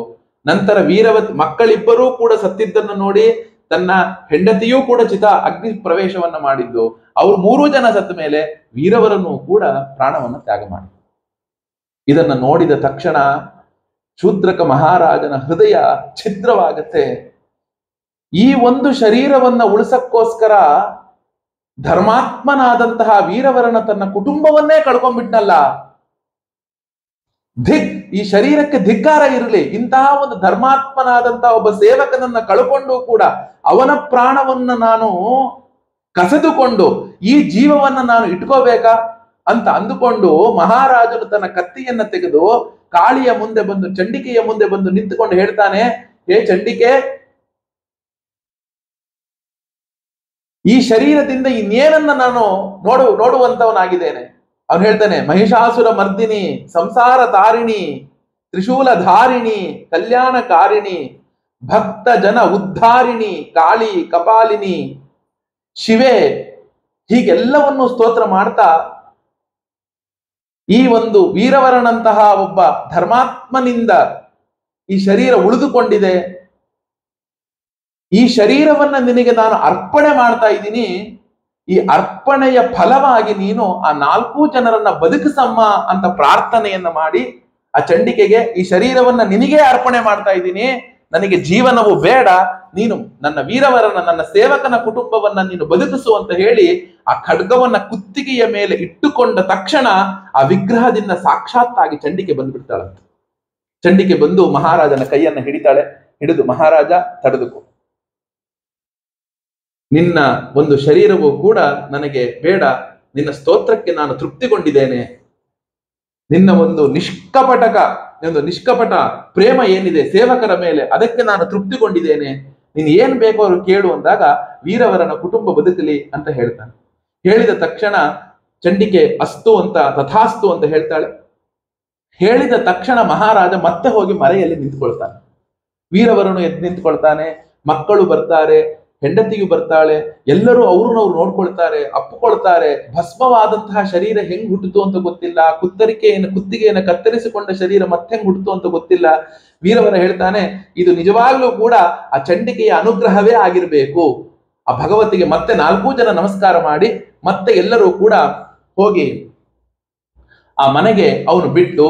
A: ನಂತರ ವೀರವತಿ ಮಕ್ಕಳಿಬ್ಬರೂ ಕೂಡ ಸತ್ತಿದ್ದನ್ನು ನೋಡಿ ತನ್ನ ಹೆಂಡತಿಯೂ ಕೂಡ ಚಿತ ಅಗ್ನಿ ಪ್ರವೇಶವನ್ನ ಮಾಡಿದ್ದು, ಅವ್ರು ಮೂರು ಜನ ಸತ್ತ ಮೇಲೆ ವೀರವರನ್ನು ಕೂಡ ಪ್ರಾಣವನ್ನು ತ್ಯಾಗ ಮಾಡಿ ಇದನ್ನ ನೋಡಿದ ತಕ್ಷಣ ಶೂದ್ರಕ ಮಹಾರಾಜನ ಹೃದಯ ಛಿದ್ರವಾಗತ್ತೆ. ಈ ಒಂದು ಶರೀರವನ್ನ ಉಳಿಸಕ್ಕೋಸ್ಕರ ಧರ್ಮಾತ್ಮನಾದಂತಹ ವೀರವರನ ತನ್ನ ಕುಟುಂಬವನ್ನೇ ಕಳ್ಕೊಂಡ್ಬಿಟ್ನಲ್ಲ ಧಿಕ್ ಈ ಶರೀರಕ್ಕೆ ಧಿಕ್ಕಾರ ಇರಲಿ, ಇಂತಹ ಒಂದು ಧರ್ಮಾತ್ಮನಾದಂತಹ ಒಬ್ಬ ಸೇವಕನನ್ನ ಕಳ್ಕೊಂಡು ಕೂಡ ಅವನ ಪ್ರಾಣವನ್ನ ನಾನು ಕಸೆದುಕೊಂಡು ಈ ಜೀವವನ್ನ ನಾನು ಇಟ್ಕೋಬೇಕಾ ಅಂತ ಅಂದುಕೊಂಡು ಮಹಾರಾಜನು ತನ್ನ ಕತ್ತಿಯನ್ನ ತೆಗೆದು ಕಾಳಿಯ ಮುಂದೆ ಬಂದು ಚಂಡಿಕೆಯ ಮುಂದೆ ಬಂದು ನಿಂತುಕೊಂಡು ಹೇಳ್ತಾನೆ, ಹೇ ಚಂಡಿಕೆ, ಈ ಶರೀರದಿಂದ ಇನ್ನೇನನ್ನ ನಾನು ನೋಡು, ನೋಡುವಂತವನಾಗಿದ್ದೇನೆ. ಅವನು ಹೇಳ್ತಾನೆ, ಮಹಿಷಾಸುರ ಮರ್ದಿನಿ, ಸಂಸಾರ ತಾರಿಣಿ, ತ್ರಿಶೂಲ ಧಾರಿಣಿ ಕಲ್ಯಾಣಕಾರಿಣಿ ಭಕ್ತ ಜನ ಉದ್ಧಾರಿಣಿ, ಕಾಳಿ ಕಪಾಲಿನಿ, ಶಿವೆ ಹೀಗೆಲ್ಲವನ್ನು ಸ್ತೋತ್ರ ಮಾಡ್ತಾ ಈ ಒಂದು ವೀರವರನಂತಹ ಒಬ್ಬ ಧರ್ಮಾತ್ಮನಿಂದ ಈ ಶರೀರ ಉಳಿದುಕೊಂಡಿದೆ. ಈ ಶರೀರವನ್ನ ನಿನಗೆ ನಾನು ಅರ್ಪಣೆ ಮಾಡ್ತಾ ಇದ್ದೀನಿ. ಈ ಅರ್ಪಣೆಯ ಫಲವಾಗಿ ನೀನು ಆ ನಾಲ್ಕು ಜನರನ್ನ ಬದುಕಿಸಮ್ಮ ಅಂತ ಪ್ರಾರ್ಥನೆಯನ್ನ ಮಾಡಿ ಆ ಚಂಡಿಕೆಗೆ ಈ ಶರೀರವನ್ನ ನಿನಗೆ ಅರ್ಪಣೆ ಮಾಡ್ತಾ ಇದ್ದೀನಿ. ನನಗೆ ಜೀವನವು ಬೇಡ. ನೀನು ನನ್ನ ವೀರವರನ್ನ, ನನ್ನ ಸೇವಕನ ಕುಟುಂಬವನ್ನ ನೀನು ಬದುಕಿಸು ಅಂತ ಹೇಳಿ ಆ ಖಡ್ಗವನ್ನ ಕುತ್ತಿಗೆಯ ಮೇಲೆ ಇಟ್ಟುಕೊಂಡ ತಕ್ಷಣ ಆ ವಿಗ್ರಹದಿಂದ ಸಾಕ್ಷಾತ್ತಾಗಿ ಚಂಡಿಕೆ ಬಂದ್ಬಿಡ್ತಾಳಂತ. ಚಂಡಿಕೆ ಬಂದು ಮಹಾರಾಜನ ಕೈಯನ್ನ ಹಿಡಿತಾಳೆ. ಹಿಡಿದು ಮಹಾರಾಜ ತಡೆದುಕೋ. ನಿನ್ನ ಒಂದು ಶರೀರವು ಕೂಡ ನನಗೆ ಬೇಡ, ನಿನ್ನ ಸ್ತೋತ್ರಕ್ಕೆ ನಾನು ತೃಪ್ತಿಗೊಂಡಿದ್ದೇನೆ. ನಿನ್ನ ಒಂದು ನಿಷ್ಕಪಟಕ ಒಂದು ನಿಷ್ಕಪಟ ಪ್ರೇಮ ಏನಿದೆ ಸೇವಕರ ಮೇಲೆ ಅದಕ್ಕೆ ನಾನು ತೃಪ್ತಿಗೊಂಡಿದ್ದೇನೆ. ನೀನು ಏನ್ ಬೇಕೋ ಅವರು ಕೇಳು ಅಂದಾಗ ವೀರವರನ ಕುಟುಂಬ ಬದುಕಲಿ ಅಂತ ಹೇಳ್ತಾನೆ. ಹೇಳಿದ ತಕ್ಷಣ ಚಂಡಿಕೆ ಅಸ್ತು ಅಂತ, ತಥಾಸ್ತು ಅಂತ ಹೇಳ್ತಾಳೆ. ಹೇಳಿದ ತಕ್ಷಣ ಮಹಾರಾಜ ಮತ್ತೆ ಹೋಗಿ ಮರೆಯಲ್ಲಿ ನಿಂತ್ಕೊಳ್ತಾನೆ. ವೀರವರನು ಎದ್ದು ನಿಂತ್ಕೊಳ್ತಾನೆ, ಮಕ್ಕಳು ಬರ್ತಾರೆ ಹೆಂಡತಿಯು ಬರ್ತಾಳೆ, ಎಲ್ಲರೂ ಅವ್ರನ್ನ ಅವ್ರು ನೋಡ್ಕೊಳ್ತಾರೆ, ಅಪ್ಪುಕೊಳ್ತಾರೆ, ಭಸ್ಮವಾದಂತಹ ಶರೀರ ಹೆಂಗ್ ಹುಟ್ಟಿತು ಅಂತ ಗೊತ್ತಿಲ್ಲ, ಕುತ್ತರಿಕೆಯನ್ನು, ಕುತ್ತಿಗೆಯನ್ನು ಕತ್ತರಿಸಿಕೊಂಡ ಶರೀರ ಮತ್ತೆ ಹೆಂಗ್ ಹುಟ್ಟಿತು ಅಂತ ಗೊತ್ತಿಲ್ಲ. ವೀರವರ ಹೇಳ್ತಾನೆ, ಇದು ನಿಜವಾಗ್ಲೂ ಕೂಡ ಆ ಚಂಡಿಕೆಯ ಅನುಗ್ರಹವೇ ಆಗಿರಬೇಕು. ಆ ಭಗವತಿಗೆ ಮತ್ತೆ ನಾಲ್ಕು ಜನ ನಮಸ್ಕಾರ ಮಾಡಿ, ಮತ್ತೆ ಎಲ್ಲರೂ ಕೂಡ ಹೋಗಿ ಆ ಮನೆಗೆ ಅವನು ಬಿಟ್ಟು,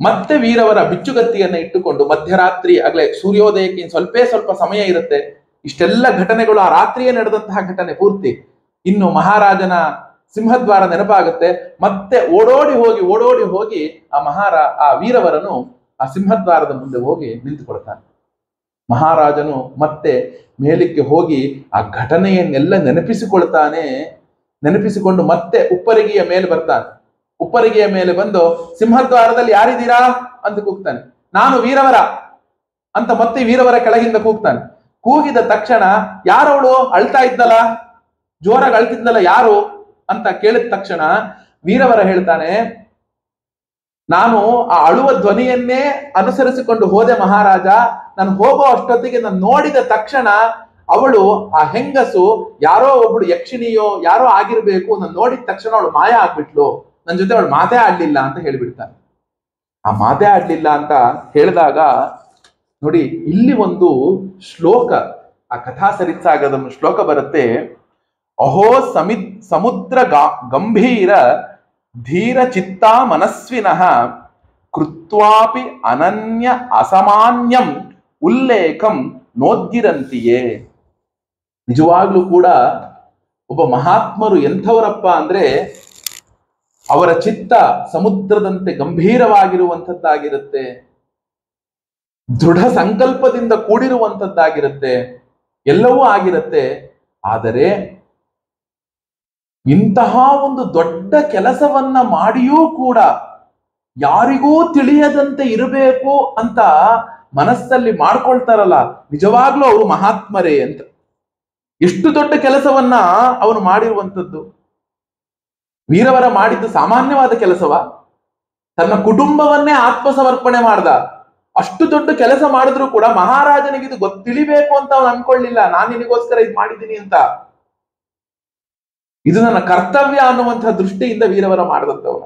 A: ಮತ್ತೆ ವೀರವರ ಬಿಚ್ಚುಗತ್ತಿಯನ್ನು ಇಟ್ಟುಕೊಂಡು ಮಧ್ಯರಾತ್ರಿ ಆಗ್ಲೇ ಸೂರ್ಯೋದಯಕ್ಕೆ ಸ್ವಲ್ಪೇ ಸ್ವಲ್ಪ ಸಮಯ ಇರುತ್ತೆ. ಇಷ್ಟೆಲ್ಲ ಘಟನೆಗಳು ಆ ರಾತ್ರಿಯೇ ನಡೆದಂತಹ ಘಟನೆ ಪೂರ್ತಿ. ಇನ್ನು ಮಹಾರಾಜನ ಸಿಂಹದ್ವಾರ ನೆನಪಾಗುತ್ತೆ. ಮತ್ತೆ ಓಡೋಡಿ ಹೋಗಿ ಓಡೋಡಿ ಹೋಗಿ ಆ ಮಹಾರಾ, ಆ ವೀರವರನು ಆ ಸಿಂಹದ್ವಾರದ ಮುಂದೆ ಹೋಗಿ ನಿಂತುಕೊಳ್ತಾನೆ. ಮಹಾರಾಜನು ಮತ್ತೆ ಮೇಲಕ್ಕೆ ಹೋಗಿ ಆ ಘಟನೆಯನ್ನೆಲ್ಲ ನೆನಪಿಸಿಕೊಳ್ತಾನೆ. ನೆನಪಿಸಿಕೊಂಡು ಮತ್ತೆ ಉಪ್ಪರಿಗೆಯ ಮೇಲೆ ಬರ್ತಾನೆ. ಉಪ್ಪರಿಗೆಯ ಮೇಲೆ ಬಂದು, ಸಿಂಹದ್ವಾರದಲ್ಲಿ ಯಾರಿದ್ದೀರಾ? ಅಂತ ಕೂಗ್ತಾನೆ. ನಾನು ವೀರವರ ಅಂತ ಮತ್ತೆ ವೀರವರ ಕೆಳಗಿಂದ ಕೂಗ್ತಾನೆ. ಕೂಗಿದ ತಕ್ಷಣ ಯಾರವಳು ಅಳ್ತಾ ಇದ್ದಲ್ಲ? ಜೋರಾಗಿ ಅಳ್ತಿದ್ದಲ್ಲ ಯಾರು? ಅಂತ ಕೇಳಿದ ತಕ್ಷಣ ವೀರವರ ಹೇಳ್ತಾನೆ, ನಾನು ಆ ಅಳುವ ಧ್ವನಿಯನ್ನೇ ಅನುಸರಿಸಿಕೊಂಡು ಹೋದೆ ಮಹಾರಾಜ. ನಾನು ಹೋಗೋ ಅಷ್ಟೊತ್ತಿಗೆ ನಾನು ನೋಡಿದ ತಕ್ಷಣ ಅವಳು ಆ ಹೆಂಗಸು ಯಾರೋ ಒಬ್ಳು ಯಕ್ಷಿಣಿಯೋ ಯಾರೋ ಆಗಿರ್ಬೇಕು ನಾನು ನೋಡಿದ ತಕ್ಷಣ ಅವಳು ಮಾಯ ಆಗ್ಬಿಟ್ಲು. ನನ್ನ ಜೊತೆ ಅವಳು ಮಾತೇ ಆಡ್ಲಿಲ್ಲ ಅಂತ ಹೇಳ್ಬಿಡ್ತಾನೆ ಆ ಮಾತೇ ಆಡ್ಲಿಲ್ಲ ಅಂತ ಹೇಳಿದಾಗ ನೋಡಿ, ಇಲ್ಲಿ ಒಂದು ಶ್ಲೋಕ, ಆ ಕಥಾ ಸರಿತ್ಸಾಗದ ಶ್ಲೋಕ ಬರುತ್ತೆ, ಅಹೋ ಸಮಿ, ಸಮುದ್ರ ಗಂಭೀರ ಧೀರ ಚಿತ್ತ ಮನಸ್ವಿನಃ ಕೃತ್ವಾಪಿ ಅನನ್ಯ ಅಸಾಮಾನ್ಯಂ ಉಲ್ಲೇಖಂ ನೋದ್ದಿರಂತೆಯೇ ನಿಜವಾಗ್ಲೂ ಕೂಡ ಒಬ್ಬ ಮಹಾತ್ಮರು ಎಂಥವರಪ್ಪ ಅಂದ್ರೆ, ಅವರ ಚಿತ್ತ ಸಮುದ್ರದಂತೆ ಗಂಭೀರವಾಗಿರುವಂಥದ್ದಾಗಿರುತ್ತೆ. ದೃಢ ಸಂಕಲ್ಪದಿಂದ ಕೂಡಿರುವಂತದ್ದಾಗಿರುತ್ತೆ ಎಲ್ಲವೂ ಆಗಿರುತ್ತೆ. ಆದರೆ ಇಂತಹ ಒಂದು ದೊಡ್ಡ ಕೆಲಸವನ್ನ ಮಾಡಿಯೂ ಕೂಡ ಯಾರಿಗೂ ತಿಳಿಯದಂತೆ ಇರಬೇಕು ಅಂತ ಮನಸ್ಸಲ್ಲಿ ಮಾಡ್ಕೊಳ್ತಾರಲ್ಲ, ನಿಜವಾಗ್ಲೂ ಅವರು ಮಹಾತ್ಮರೇ ಅಂತ. ಎಷ್ಟು ದೊಡ್ಡ ಕೆಲಸವನ್ನ ಅವನು ಮಾಡಿರುವಂಥದ್ದು? ವೀರವರ ಮಾಡಿದ್ದು ಸಾಮಾನ್ಯವಾದ ಕೆಲಸವ? ತನ್ನ ಕುಟುಂಬವನ್ನೇ ಆತ್ಮಸಮರ್ಪಣೆ ಮಾಡ್ದ. ಅಷ್ಟು ದೊಡ್ಡ ಕೆಲಸ ಮಾಡಿದ್ರು ಕೂಡ ಮಹಾರಾಜನಿಗೆ ಇದು ಗೊತ್ತಿಳಿಬೇಕು ಅಂತ ಅವನು ಅನ್ಕೊಳ್ಳಿಲ್ಲ. ನಾನು ನಿನಗೋಸ್ಕರ ಇದು ಮಾಡಿದ್ದೀನಿ ಅಂತ. ಇದು ನನ್ನ ಕರ್ತವ್ಯ ಅನ್ನುವಂತಹ ದೃಷ್ಟಿಯಿಂದ ವೀರವರ ಮಾಡಿದಂತವನ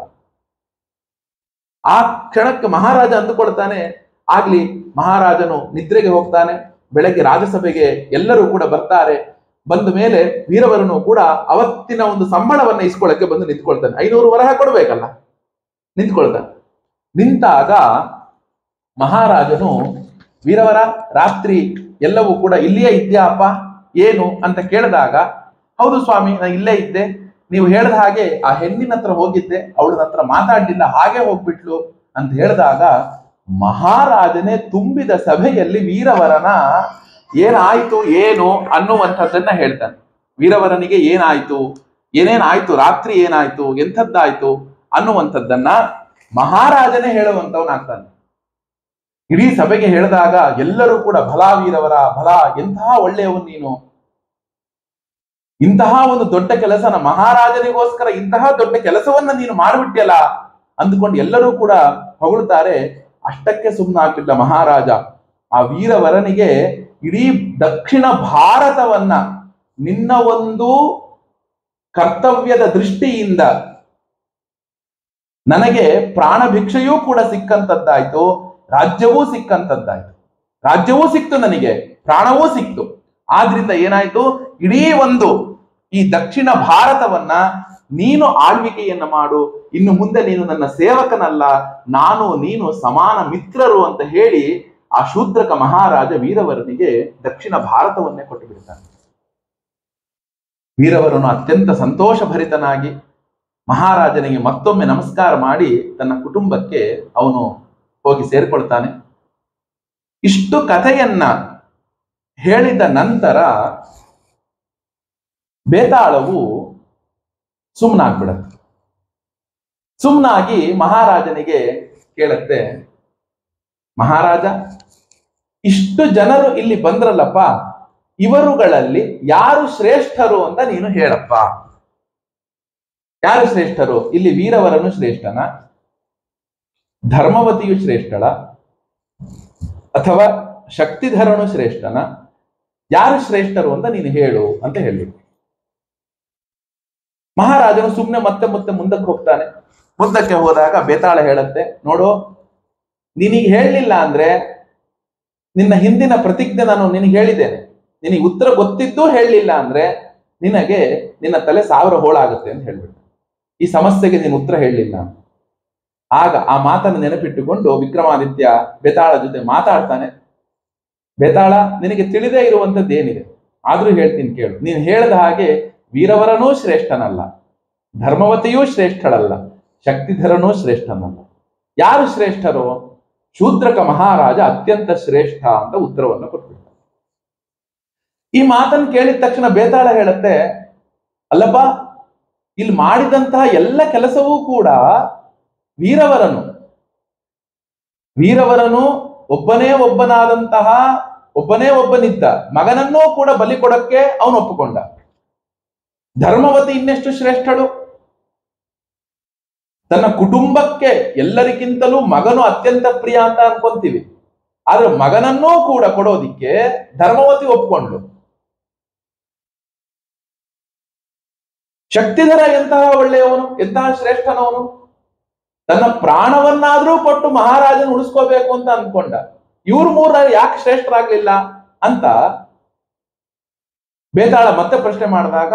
A: ಆ ಕ್ಷಣಕ್ಕೆ ಮಹಾರಾಜ ಅಂದುಕೊಳ್ತಾನೆ, ಆಗ್ಲಿ ಮಹಾರಾಜನು ನಿದ್ರೆಗೆ ಹೋಗ್ತಾನೆ, ಬೆಳಗ್ಗೆ ರಾಜಸಭೆಗೆ ಎಲ್ಲರೂ ಕೂಡ ಬರ್ತಾರೆ, ಬಂದ ಮೇಲೆ ವೀರವರನು ಕೂಡ ಅವತ್ತಿನ ಒಂದು ಸಂಬಳವನ್ನ ಇಸ್ಕೊಳ್ಳಕ್ಕೆ ಬಂದು ನಿಂತ್ಕೊಳ್ತಾನೆ. ಐನೂರು ವರಹ ಕೊಡ್ಬೇಕಲ್ಲ? ನಿಂತ್ಕೊಳ್ತಾನೆ. ನಿಂತಾಗ ಮಹಾರಾಜನು, ವೀರವರ, ರಾತ್ರಿ ಎಲ್ಲವೂ ಕೂಡ ಇಲ್ಲಿಯೇ ಇದ್ಯಾ ಅಪ್ಪ? ಏನು ಅಂತ ಕೇಳಿದಾಗ, ಹೌದು ಸ್ವಾಮಿ ನಾನು ಇಲ್ಲೇ ಇದ್ದೆ. ನೀವು ಹೇಳಿದ ಹಾಗೆ ಆ ಹೆಣ್ಣಿನ ಹತ್ರ ಹೋಗಿದ್ದೆ. ಅವಳ ಹತ್ರ ಮಾತಾಡ್ಲಿಲ್ಲ, ಹಾಗೆ ಹೋಗ್ಬಿಟ್ಲು ಅಂತ ಹೇಳಿದಾಗ, ಮಹಾರಾಜನೇ ತುಂಬಿದ ಸಭೆಯಲ್ಲಿ ವೀರವರನ ಏನಾಯ್ತು, ಏನು ಅನ್ನುವಂಥದ್ದನ್ನ ಹೇಳ್ತಾನೆ. ವೀರವರನಿಗೆ ಏನಾಯ್ತು ಏನೇನಾಯ್ತು ರಾತ್ರಿ ಏನಾಯ್ತು, ಎಂಥದ್ದಾಯ್ತು ಅನ್ನುವಂಥದ್ದನ್ನ ಮಹಾರಾಜನೇ ಹೇಳುವಂತವನಾಗ್ತಾನೆ ಇಡೀ ಸಭೆಗೆ ಹೇಳಿದಾಗ ಎಲ್ಲರೂ ಕೂಡ ಬಲಾವೀರವರ ವೀರವರ ಭಲ ಎಂತಹ ಒಳ್ಳೆಯವನು ನೀನು? ಇಂತಹ ಒಂದು ದೊಡ್ಡ ಕೆಲಸನ ಮಹಾರಾಜನಿಗೋಸ್ಕರ ಇಂತಹ ದೊಡ್ಡ ಕೆಲಸವನ್ನ ನೀನು ಮಾಡಿಬಿಟ್ಟಿಯಲ್ಲ ಅಂದುಕೊಂಡು ಎಲ್ಲರೂ ಕೂಡ ಹೊಗಳುತ್ತಾರೆ ಅಷ್ಟಕ್ಕೆ ಸುಮ್ಮನಾಗ್ಲಿಲ್ಲ ಮಹಾರಾಜ. ಆ ವೀರವರನಿಗೆ ಇಡೀ ದಕ್ಷಿಣ ಭಾರತವನ್ನ, ನಿನ್ನ ಒಂದು ಕರ್ತವ್ಯದ ದೃಷ್ಟಿಯಿಂದ ನನಗೆ ಪ್ರಾಣ ಭಿಕ್ಷೆಯೂ ಕೂಡ ಸಿಕ್ಕಂತದ್ದಾಯ್ತು. ರಾಜ್ಯವೂ ಸಿಕ್ಕಂತದ್ದಾಯ್ತು ರಾಜ್ಯವೂ ಸಿಕ್ತು ನನಗೆ, ಪ್ರಾಣವೂ ಸಿಕ್ತು. ಆದ್ರಿಂದ ಏನಾಯ್ತು? ಇಡೀ ಒಂದು ಈ ದಕ್ಷಿಣ ಭಾರತವನ್ನ ನೀನು ಆಳ್ವಿಕೆಯನ್ನ ಮಾಡು, ಇನ್ನು ಮುಂದೆ ನೀನು ನನ್ನ ಸೇವಕನಲ್ಲ, ನಾನು, ನೀನು ಸಮಾನ ಮಿತ್ರರು ಅಂತ ಹೇಳಿ ಆ ಶೂದ್ರಕ ಮಹಾರಾಜ ವೀರವರನಿಗೆ ದಕ್ಷಿಣ ಭಾರತವನ್ನೇ ಕೊಟ್ಟು ಬಿಡ್ತಾನೆ ವೀರವರನು ಅತ್ಯಂತ ಸಂತೋಷ ಭರಿತನಾಗಿ ಮಹಾರಾಜನಿಗೆ ಮತ್ತೊಮ್ಮೆ ನಮಸ್ಕಾರ ಮಾಡಿ ತನ್ನ ಕುಟುಂಬಕ್ಕೆ ಅವನು ಹೋಗಿ ಸೇರ್ಕೊಳ್ತಾನೆ. ಇಷ್ಟು ಕಥೆಯನ್ನ ಹೇಳಿದ ನಂತರ ಬೇತಾಳವು ಸುಮ್ಮನಾಗ್ಬಿಡತ್ತೆ ಸುಮ್ಮನಾಗಿ ಮಹಾರಾಜನಿಗೆ ಕೇಳತ್ತೆ, ಮಹಾರಾಜ, ಇಷ್ಟು ಜನರು ಇಲ್ಲಿ ಬಂದ್ರಲ್ಲಪ್ಪ, ಇವರುಗಳಲ್ಲಿ ಯಾರು ಶ್ರೇಷ್ಠರು ಅಂತ ನೀನು ಹೇಳಪ್ಪ. ಯಾರು ಶ್ರೇಷ್ಠರು? ಇಲ್ಲಿ ವೀರವರನು ಶ್ರೇಷ್ಠನ? ಧರ್ಮವತಿಯು ಶ್ರೇಷ್ಠಳ ಅಥವಾ ಶಕ್ತಿಧರನು ಶ್ರೇಷ್ಠನ? ಯಾರು ಶ್ರೇಷ್ಠರು ಅಂತ ನೀನು ಹೇಳು ಅಂತ ಹೇಳಿ. ಮಹಾರಾಜನು ಸುಮ್ಮನೆ ಮತ್ತೆ ಮತ್ತೆ ಮುಂದಕ್ಕೆ ಹೋಗ್ತಾನೆ. ಮುಂದಕ್ಕೆ ಹೋದಾಗ ಬೇತಾಳ ಹೇಳತ್ತೆ, ನೋಡು, ನಿನಗೆ ಹೇಳಲಿಲ್ಲ ಅಂದ್ರೆ ನಿನ್ನ ಹಿಂದಿನ ಪ್ರತಿಜ್ಞೆ ನಾನು ನಿನಗೆ ಹೇಳಿದ್ದೇನೆ. ನಿನಗೆ ಉತ್ತರ ಗೊತ್ತಿದ್ದು ಹೇಳಲಿಲ್ಲ ಅಂದ್ರೆ ನಿನಗೆ ನಿನ್ನ ತಲೆ ಸಾವಿರ ಹೋಳಾಗುತ್ತೆ ಅಂತ ಹೇಳ್ಬಿಟ್ಟು ಈ ಸಮಸ್ಯೆಗೆ ನೀನು ಉತ್ತರ ಹೇಳಲಿಲ್ಲ ಆಗ ಆ ಮಾತನ್ನು ನೆನಪಿಟ್ಟುಕೊಂಡು ವಿಕ್ರಮಾದಿತ್ಯ ಬೆತಾಳ ಜೊತೆ ಮಾತಾಡ್ತಾನೆ. ಬೆತಾಳ, ನಿನಗೆ ತಿಳಿದೇ ಇರುವಂಥದ್ದು ಏನಿದೆ? ಆದ್ರೂ ಹೇಳ್ತೀನಿ ಕೇಳು. ನೀನು ಹೇಳಿದ ಹಾಗೆ ವೀರವರನೂ ಶ್ರೇಷ್ಠನಲ್ಲ, ಧರ್ಮವತಿಯೂ ಶ್ರೇಷ್ಠಳಲ್ಲ, ಶಕ್ತಿಧರನೂ ಶ್ರೇಷ್ಠನಲ್ಲ. ಯಾರು ಶ್ರೇಷ್ಠರು? ಶೂದ್ರಕ ಮಹಾರಾಜ ಅತ್ಯಂತ ಶ್ರೇಷ್ಠ ಅಂತ ಉತ್ತರವನ್ನು ಕೊಟ್ಬಿಡ್ತಾನೆ. ಈ ಮಾತನ್ನು ಕೇಳಿದ ತಕ್ಷಣ ಬೇತಾಳ ಹೇಳುತ್ತೆ, ಅಲ್ಲಪ್ಪ, ಇಲ್ಲಿ ಮಾಡಿದಂತಹ ಎಲ್ಲ ಕೆಲಸವೂ ಕೂಡ ವೀರವರನು. ವೀರವರನು ಒಬ್ಬನೇ ಒಬ್ಬನಾದಂತಹ, ಒಬ್ಬನೇ ಒಬ್ಬನಿದ್ದ. ಮಗನನ್ನೂ ಕೂಡ ಬಲಿ ಕೊಡಕ್ಕೆ ಅವನು ಒಪ್ಪಿಕೊಂಡ. ಧರ್ಮವತಿ ಇನ್ನೆಷ್ಟು ಶ್ರೇಷ್ಠಳು? ತನ್ನ ಕುಟುಂಬಕ್ಕೆ ಎಲ್ಲರಿಗಿಂತಲೂ ಮಗನು ಅತ್ಯಂತ ಪ್ರಿಯ ಅಂತ ಅನ್ಕೊಂತೀವಿ. ಆದ್ರೆ ಮಗನನ್ನೂ ಕೂಡ ಕೊಡೋದಿಕ್ಕೆ ಧರ್ಮವತಿ ಒಪ್ಕೊಂಡ್ಲು ಶಕ್ತಿಧರ ಎಂತಹ ಒಳ್ಳೆಯವನು? ಎಂತಹ ಶ್ರೇಷ್ಠನವನು? ತನ್ನ ಪ್ರಾಣವನ್ನಾದ್ರೂ ಕೊಟ್ಟು ಮಹಾರಾಜನ ಉಳಿಸ್ಕೋಬೇಕು ಅಂತ ಅಂದ್ಕೊಂಡ ಇವ್ರ ಮೂರ ಯಾಕೆ ಶ್ರೇಷ್ಠರಾಗ್ಲಿಲ್ಲ ಅಂತ ಬೇತಾಳ ಮತ್ತೆ ಪ್ರಶ್ನೆ ಮಾಡಿದಾಗ,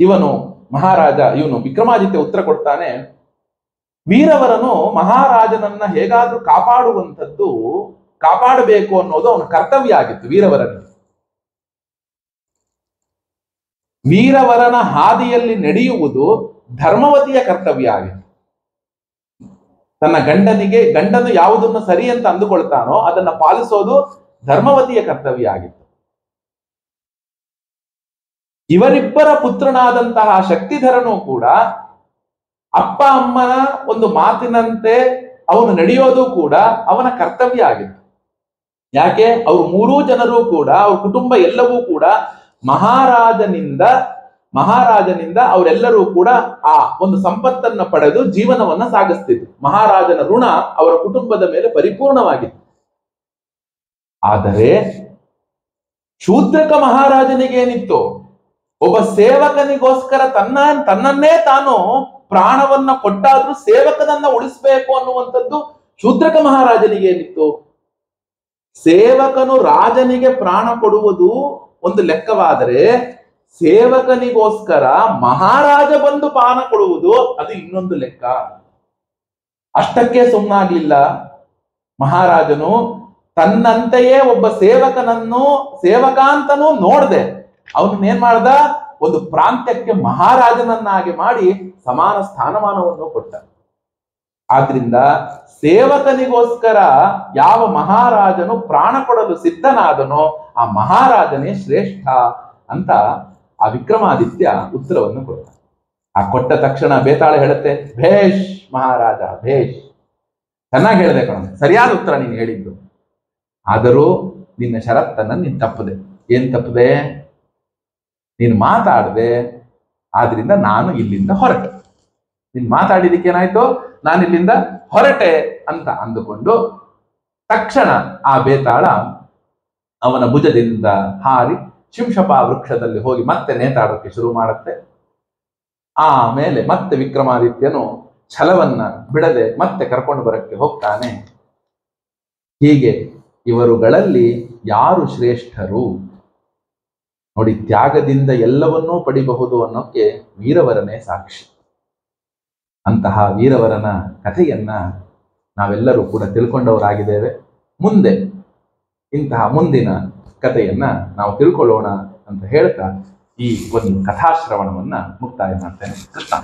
A: ಇವನು ಮಹಾರಾಜ, ಇವನು ವಿಕ್ರಮಾದಿತ್ಯ ಉತ್ತರ ಕೊಡ್ತಾನೆ, ವೀರವರನು ಮಹಾರಾಜನನ್ನ ಹೇಗಾದ್ರೂ ಕಾಪಾಡುವಂಥದ್ದು ಕಾಪಾಡಬೇಕು ಅನ್ನೋದು ಅವನ ಕರ್ತವ್ಯ ಆಗಿತ್ತು ವೀರವರನಿಗೆ ವೀರವರನ ಹಾದಿಯಲ್ಲಿ ನಡೆಯುವುದು ಧರ್ಮವತಿಯ ಕರ್ತವ್ಯ ಆಗಿತ್ತು. ತನ್ನ ಗಂಡನಿಗೆ, ಗಂಡನು ಯಾವುದನ್ನು ಸರಿ ಅಂತ ಅಂದುಕೊಳ್ತಾನೋ ಅದನ್ನ ಪಾಲಿಸೋದು ಧರ್ಮವತಿಯ ಕರ್ತವ್ಯ ಆಗಿತ್ತು. ಇವರಿಬ್ಬರ ಪುತ್ರನಾದಂತಹ ಶಕ್ತಿಧರನು ಕೂಡ ಅಪ್ಪ ಅಮ್ಮನ ಒಂದು ಮಾತಿನಂತೆ ಅವನು ನಡೆಯೋದು ಕೂಡ ಅವನ ಕರ್ತವ್ಯ ಆಗಿತ್ತು. ಯಾಕೆ? ಅವ್ರು ಮೂರೂ ಜನರು ಕೂಡ, ಅವ್ರ ಕುಟುಂಬ ಎಲ್ಲವೂ ಕೂಡ ಮಹಾರಾಜನಿಂದ ಮಹಾರಾಜನಿಂದ ಅವರೆಲ್ಲರೂ ಕೂಡ ಆ ಒಂದು ಸಂಪತ್ತನ್ನ ಪಡೆದು ಜೀವನವನ್ನ ಸಾಗಿಸ್ತಿದ್ರು. ಮಹಾರಾಜನ ಋಣ ಅವರ ಕುಟುಂಬದ ಮೇಲೆ ಪರಿಪೂರ್ಣವಾಗಿತ್ತು. ಆದರೆ ಶೂದ್ರಕ ಮಹಾರಾಜನಿಗೇನಿತ್ತು ಒಬ್ಬ ಸೇವಕನಿಗೋಸ್ಕರ ತನ್ನ, ತನ್ನನ್ನೇ ತಾನು ಪ್ರಾಣವನ್ನ ಕೊಟ್ಟಾದ್ರೂ ಸೇವಕನನ್ನ ಉಳಿಸ್ಬೇಕು ಅನ್ನುವಂಥದ್ದು ಶೂದ್ರಕ ಮಹಾರಾಜನಿಗೆ ಏನಿತ್ತು? ಸೇವಕನು ರಾಜನಿಗೆ ಪ್ರಾಣ ಕೊಡುವುದು ಒಂದು ಲೆಕ್ಕವಾದರೆ ಸೇವಕನಿಗೋಸ್ಕರ ಮಹಾರಾಜ ಬಂದು ಪಾನ ಕೊಡುವುದು ಅದು ಇನ್ನೊಂದು ಲೆಕ್ಕ. ಅಷ್ಟಕ್ಕೆ ಸುಮ್ಮನಾಗ್ಲಿಲ್ಲ ಮಹಾರಾಜನು ತನ್ನಂತೆಯೇ ಒಬ್ಬ ಸೇವಕನನ್ನು ಸೇವಕ ಅಂತನೂ ನೋಡ್ದೆ. ಅವನನ್ನ ಏನ್ ಮಾಡ್ದ? ಒಂದು ಪ್ರಾಂತ್ಯಕ್ಕೆ ಮಹಾರಾಜನನ್ನಾಗಿ ಮಾಡಿ ಸಮಾನ ಸ್ಥಾನಮಾನವನ್ನು ಕೊಟ್ಟ. ಆದ್ರಿಂದ ಸೇವಕನಿಗೋಸ್ಕರ ಯಾವ ಮಹಾರಾಜನು ಪ್ರಾಣ ಕೊಡಲು ಸಿದ್ಧನಾದನೋ ಆ ಮಹಾರಾಜನೇ ಶ್ರೇಷ್ಠ ಅಂತ ವಿಕ್ರಮಾದಿತ್ಯ ಉತ್ತರವನ್ನು ಕೊಡ್ತಾನೆ ಆ ಕೊಟ್ಟ ತಕ್ಷಣ ಬೇತಾಳ ಹೇಳುತ್ತೆ, ಭೇಷ್ ಮಹಾರಾಜ, ಭೇಷ್. ಚೆನ್ನಾಗಿ ಹೇಳಿದೆ ಕಣ ಸರಿಯಾದ ಉತ್ತರ ನೀನು ಹೇಳಿದ್ದು. ಆದರೂ ನಿನ್ನ ಷರತ್ತನ್ನ ನೀನ್ ತಪ್ಪದೆ. ಏನ್ ತಪ್ಪದೆ? ನೀನು ಮಾತಾಡದೆ, ಆದ್ರಿಂದ ನಾನು ಇಲ್ಲಿಂದ ಹೊರಟೆ. ನೀನು ಮಾತಾಡಿದಕ್ಕೆ ಏನಾಯ್ತು? ನಾನು ಇಲ್ಲಿಂದ ಹೊರಟೆ ಅಂತ ಅಂದುಕೊಂಡು ತಕ್ಷಣ ಆ ಬೇತಾಳ ಅವನ ಭುಜದಿಂದ ಹಾರಿ ಶಿಂಶಪ ವೃಕ್ಷದಲ್ಲಿ ಹೋಗಿ ಮತ್ತೆ ನೇತಾಡೋಕ್ಕೆ ಶುರು ಮಾಡುತ್ತೆ. ಆಮೇಲೆ ಮತ್ತೆ ವಿಕ್ರಮಾದಿತ್ಯನು ಛಲವನ್ನ ಬಿಡದೆ ಮತ್ತೆ ಕರ್ಕೊಂಡು ಬರಕ್ಕೆ ಹೋಗ್ತಾನೆ. ಹೀಗೆ ಇವರುಗಳಲ್ಲಿ ಯಾರು ಶ್ರೇಷ್ಠರು? ನೋಡಿ, ತ್ಯಾಗದಿಂದ ಎಲ್ಲವನ್ನೂ ಪಡಿಬಹುದು ಅನ್ನೋಕ್ಕೆ ವೀರವರನೇ ಸಾಕ್ಷಿ. ಅಂತಹ ವೀರವರನ ಕಥೆಯನ್ನ ನಾವೆಲ್ಲರೂ ಕೂಡ ತಿಳ್ಕೊಂಡವರಾಗಿದ್ದೇವೆ. ಮುಂದೆ, ಇಂತಹ ಮುಂದಿನ ಕಥೆಯನ್ನ ನಾವು ತಿಳ್ಕೊಳ್ಳೋಣ ಅಂತ ಹೇಳ್ತಾ ಈ ಒಂದು ಕಥಾಶ್ರವಣವನ್ನ ಮುಕ್ತಾಯ ಮಾಡ್ತೇನೆ. ಕೃಷ್ಣ.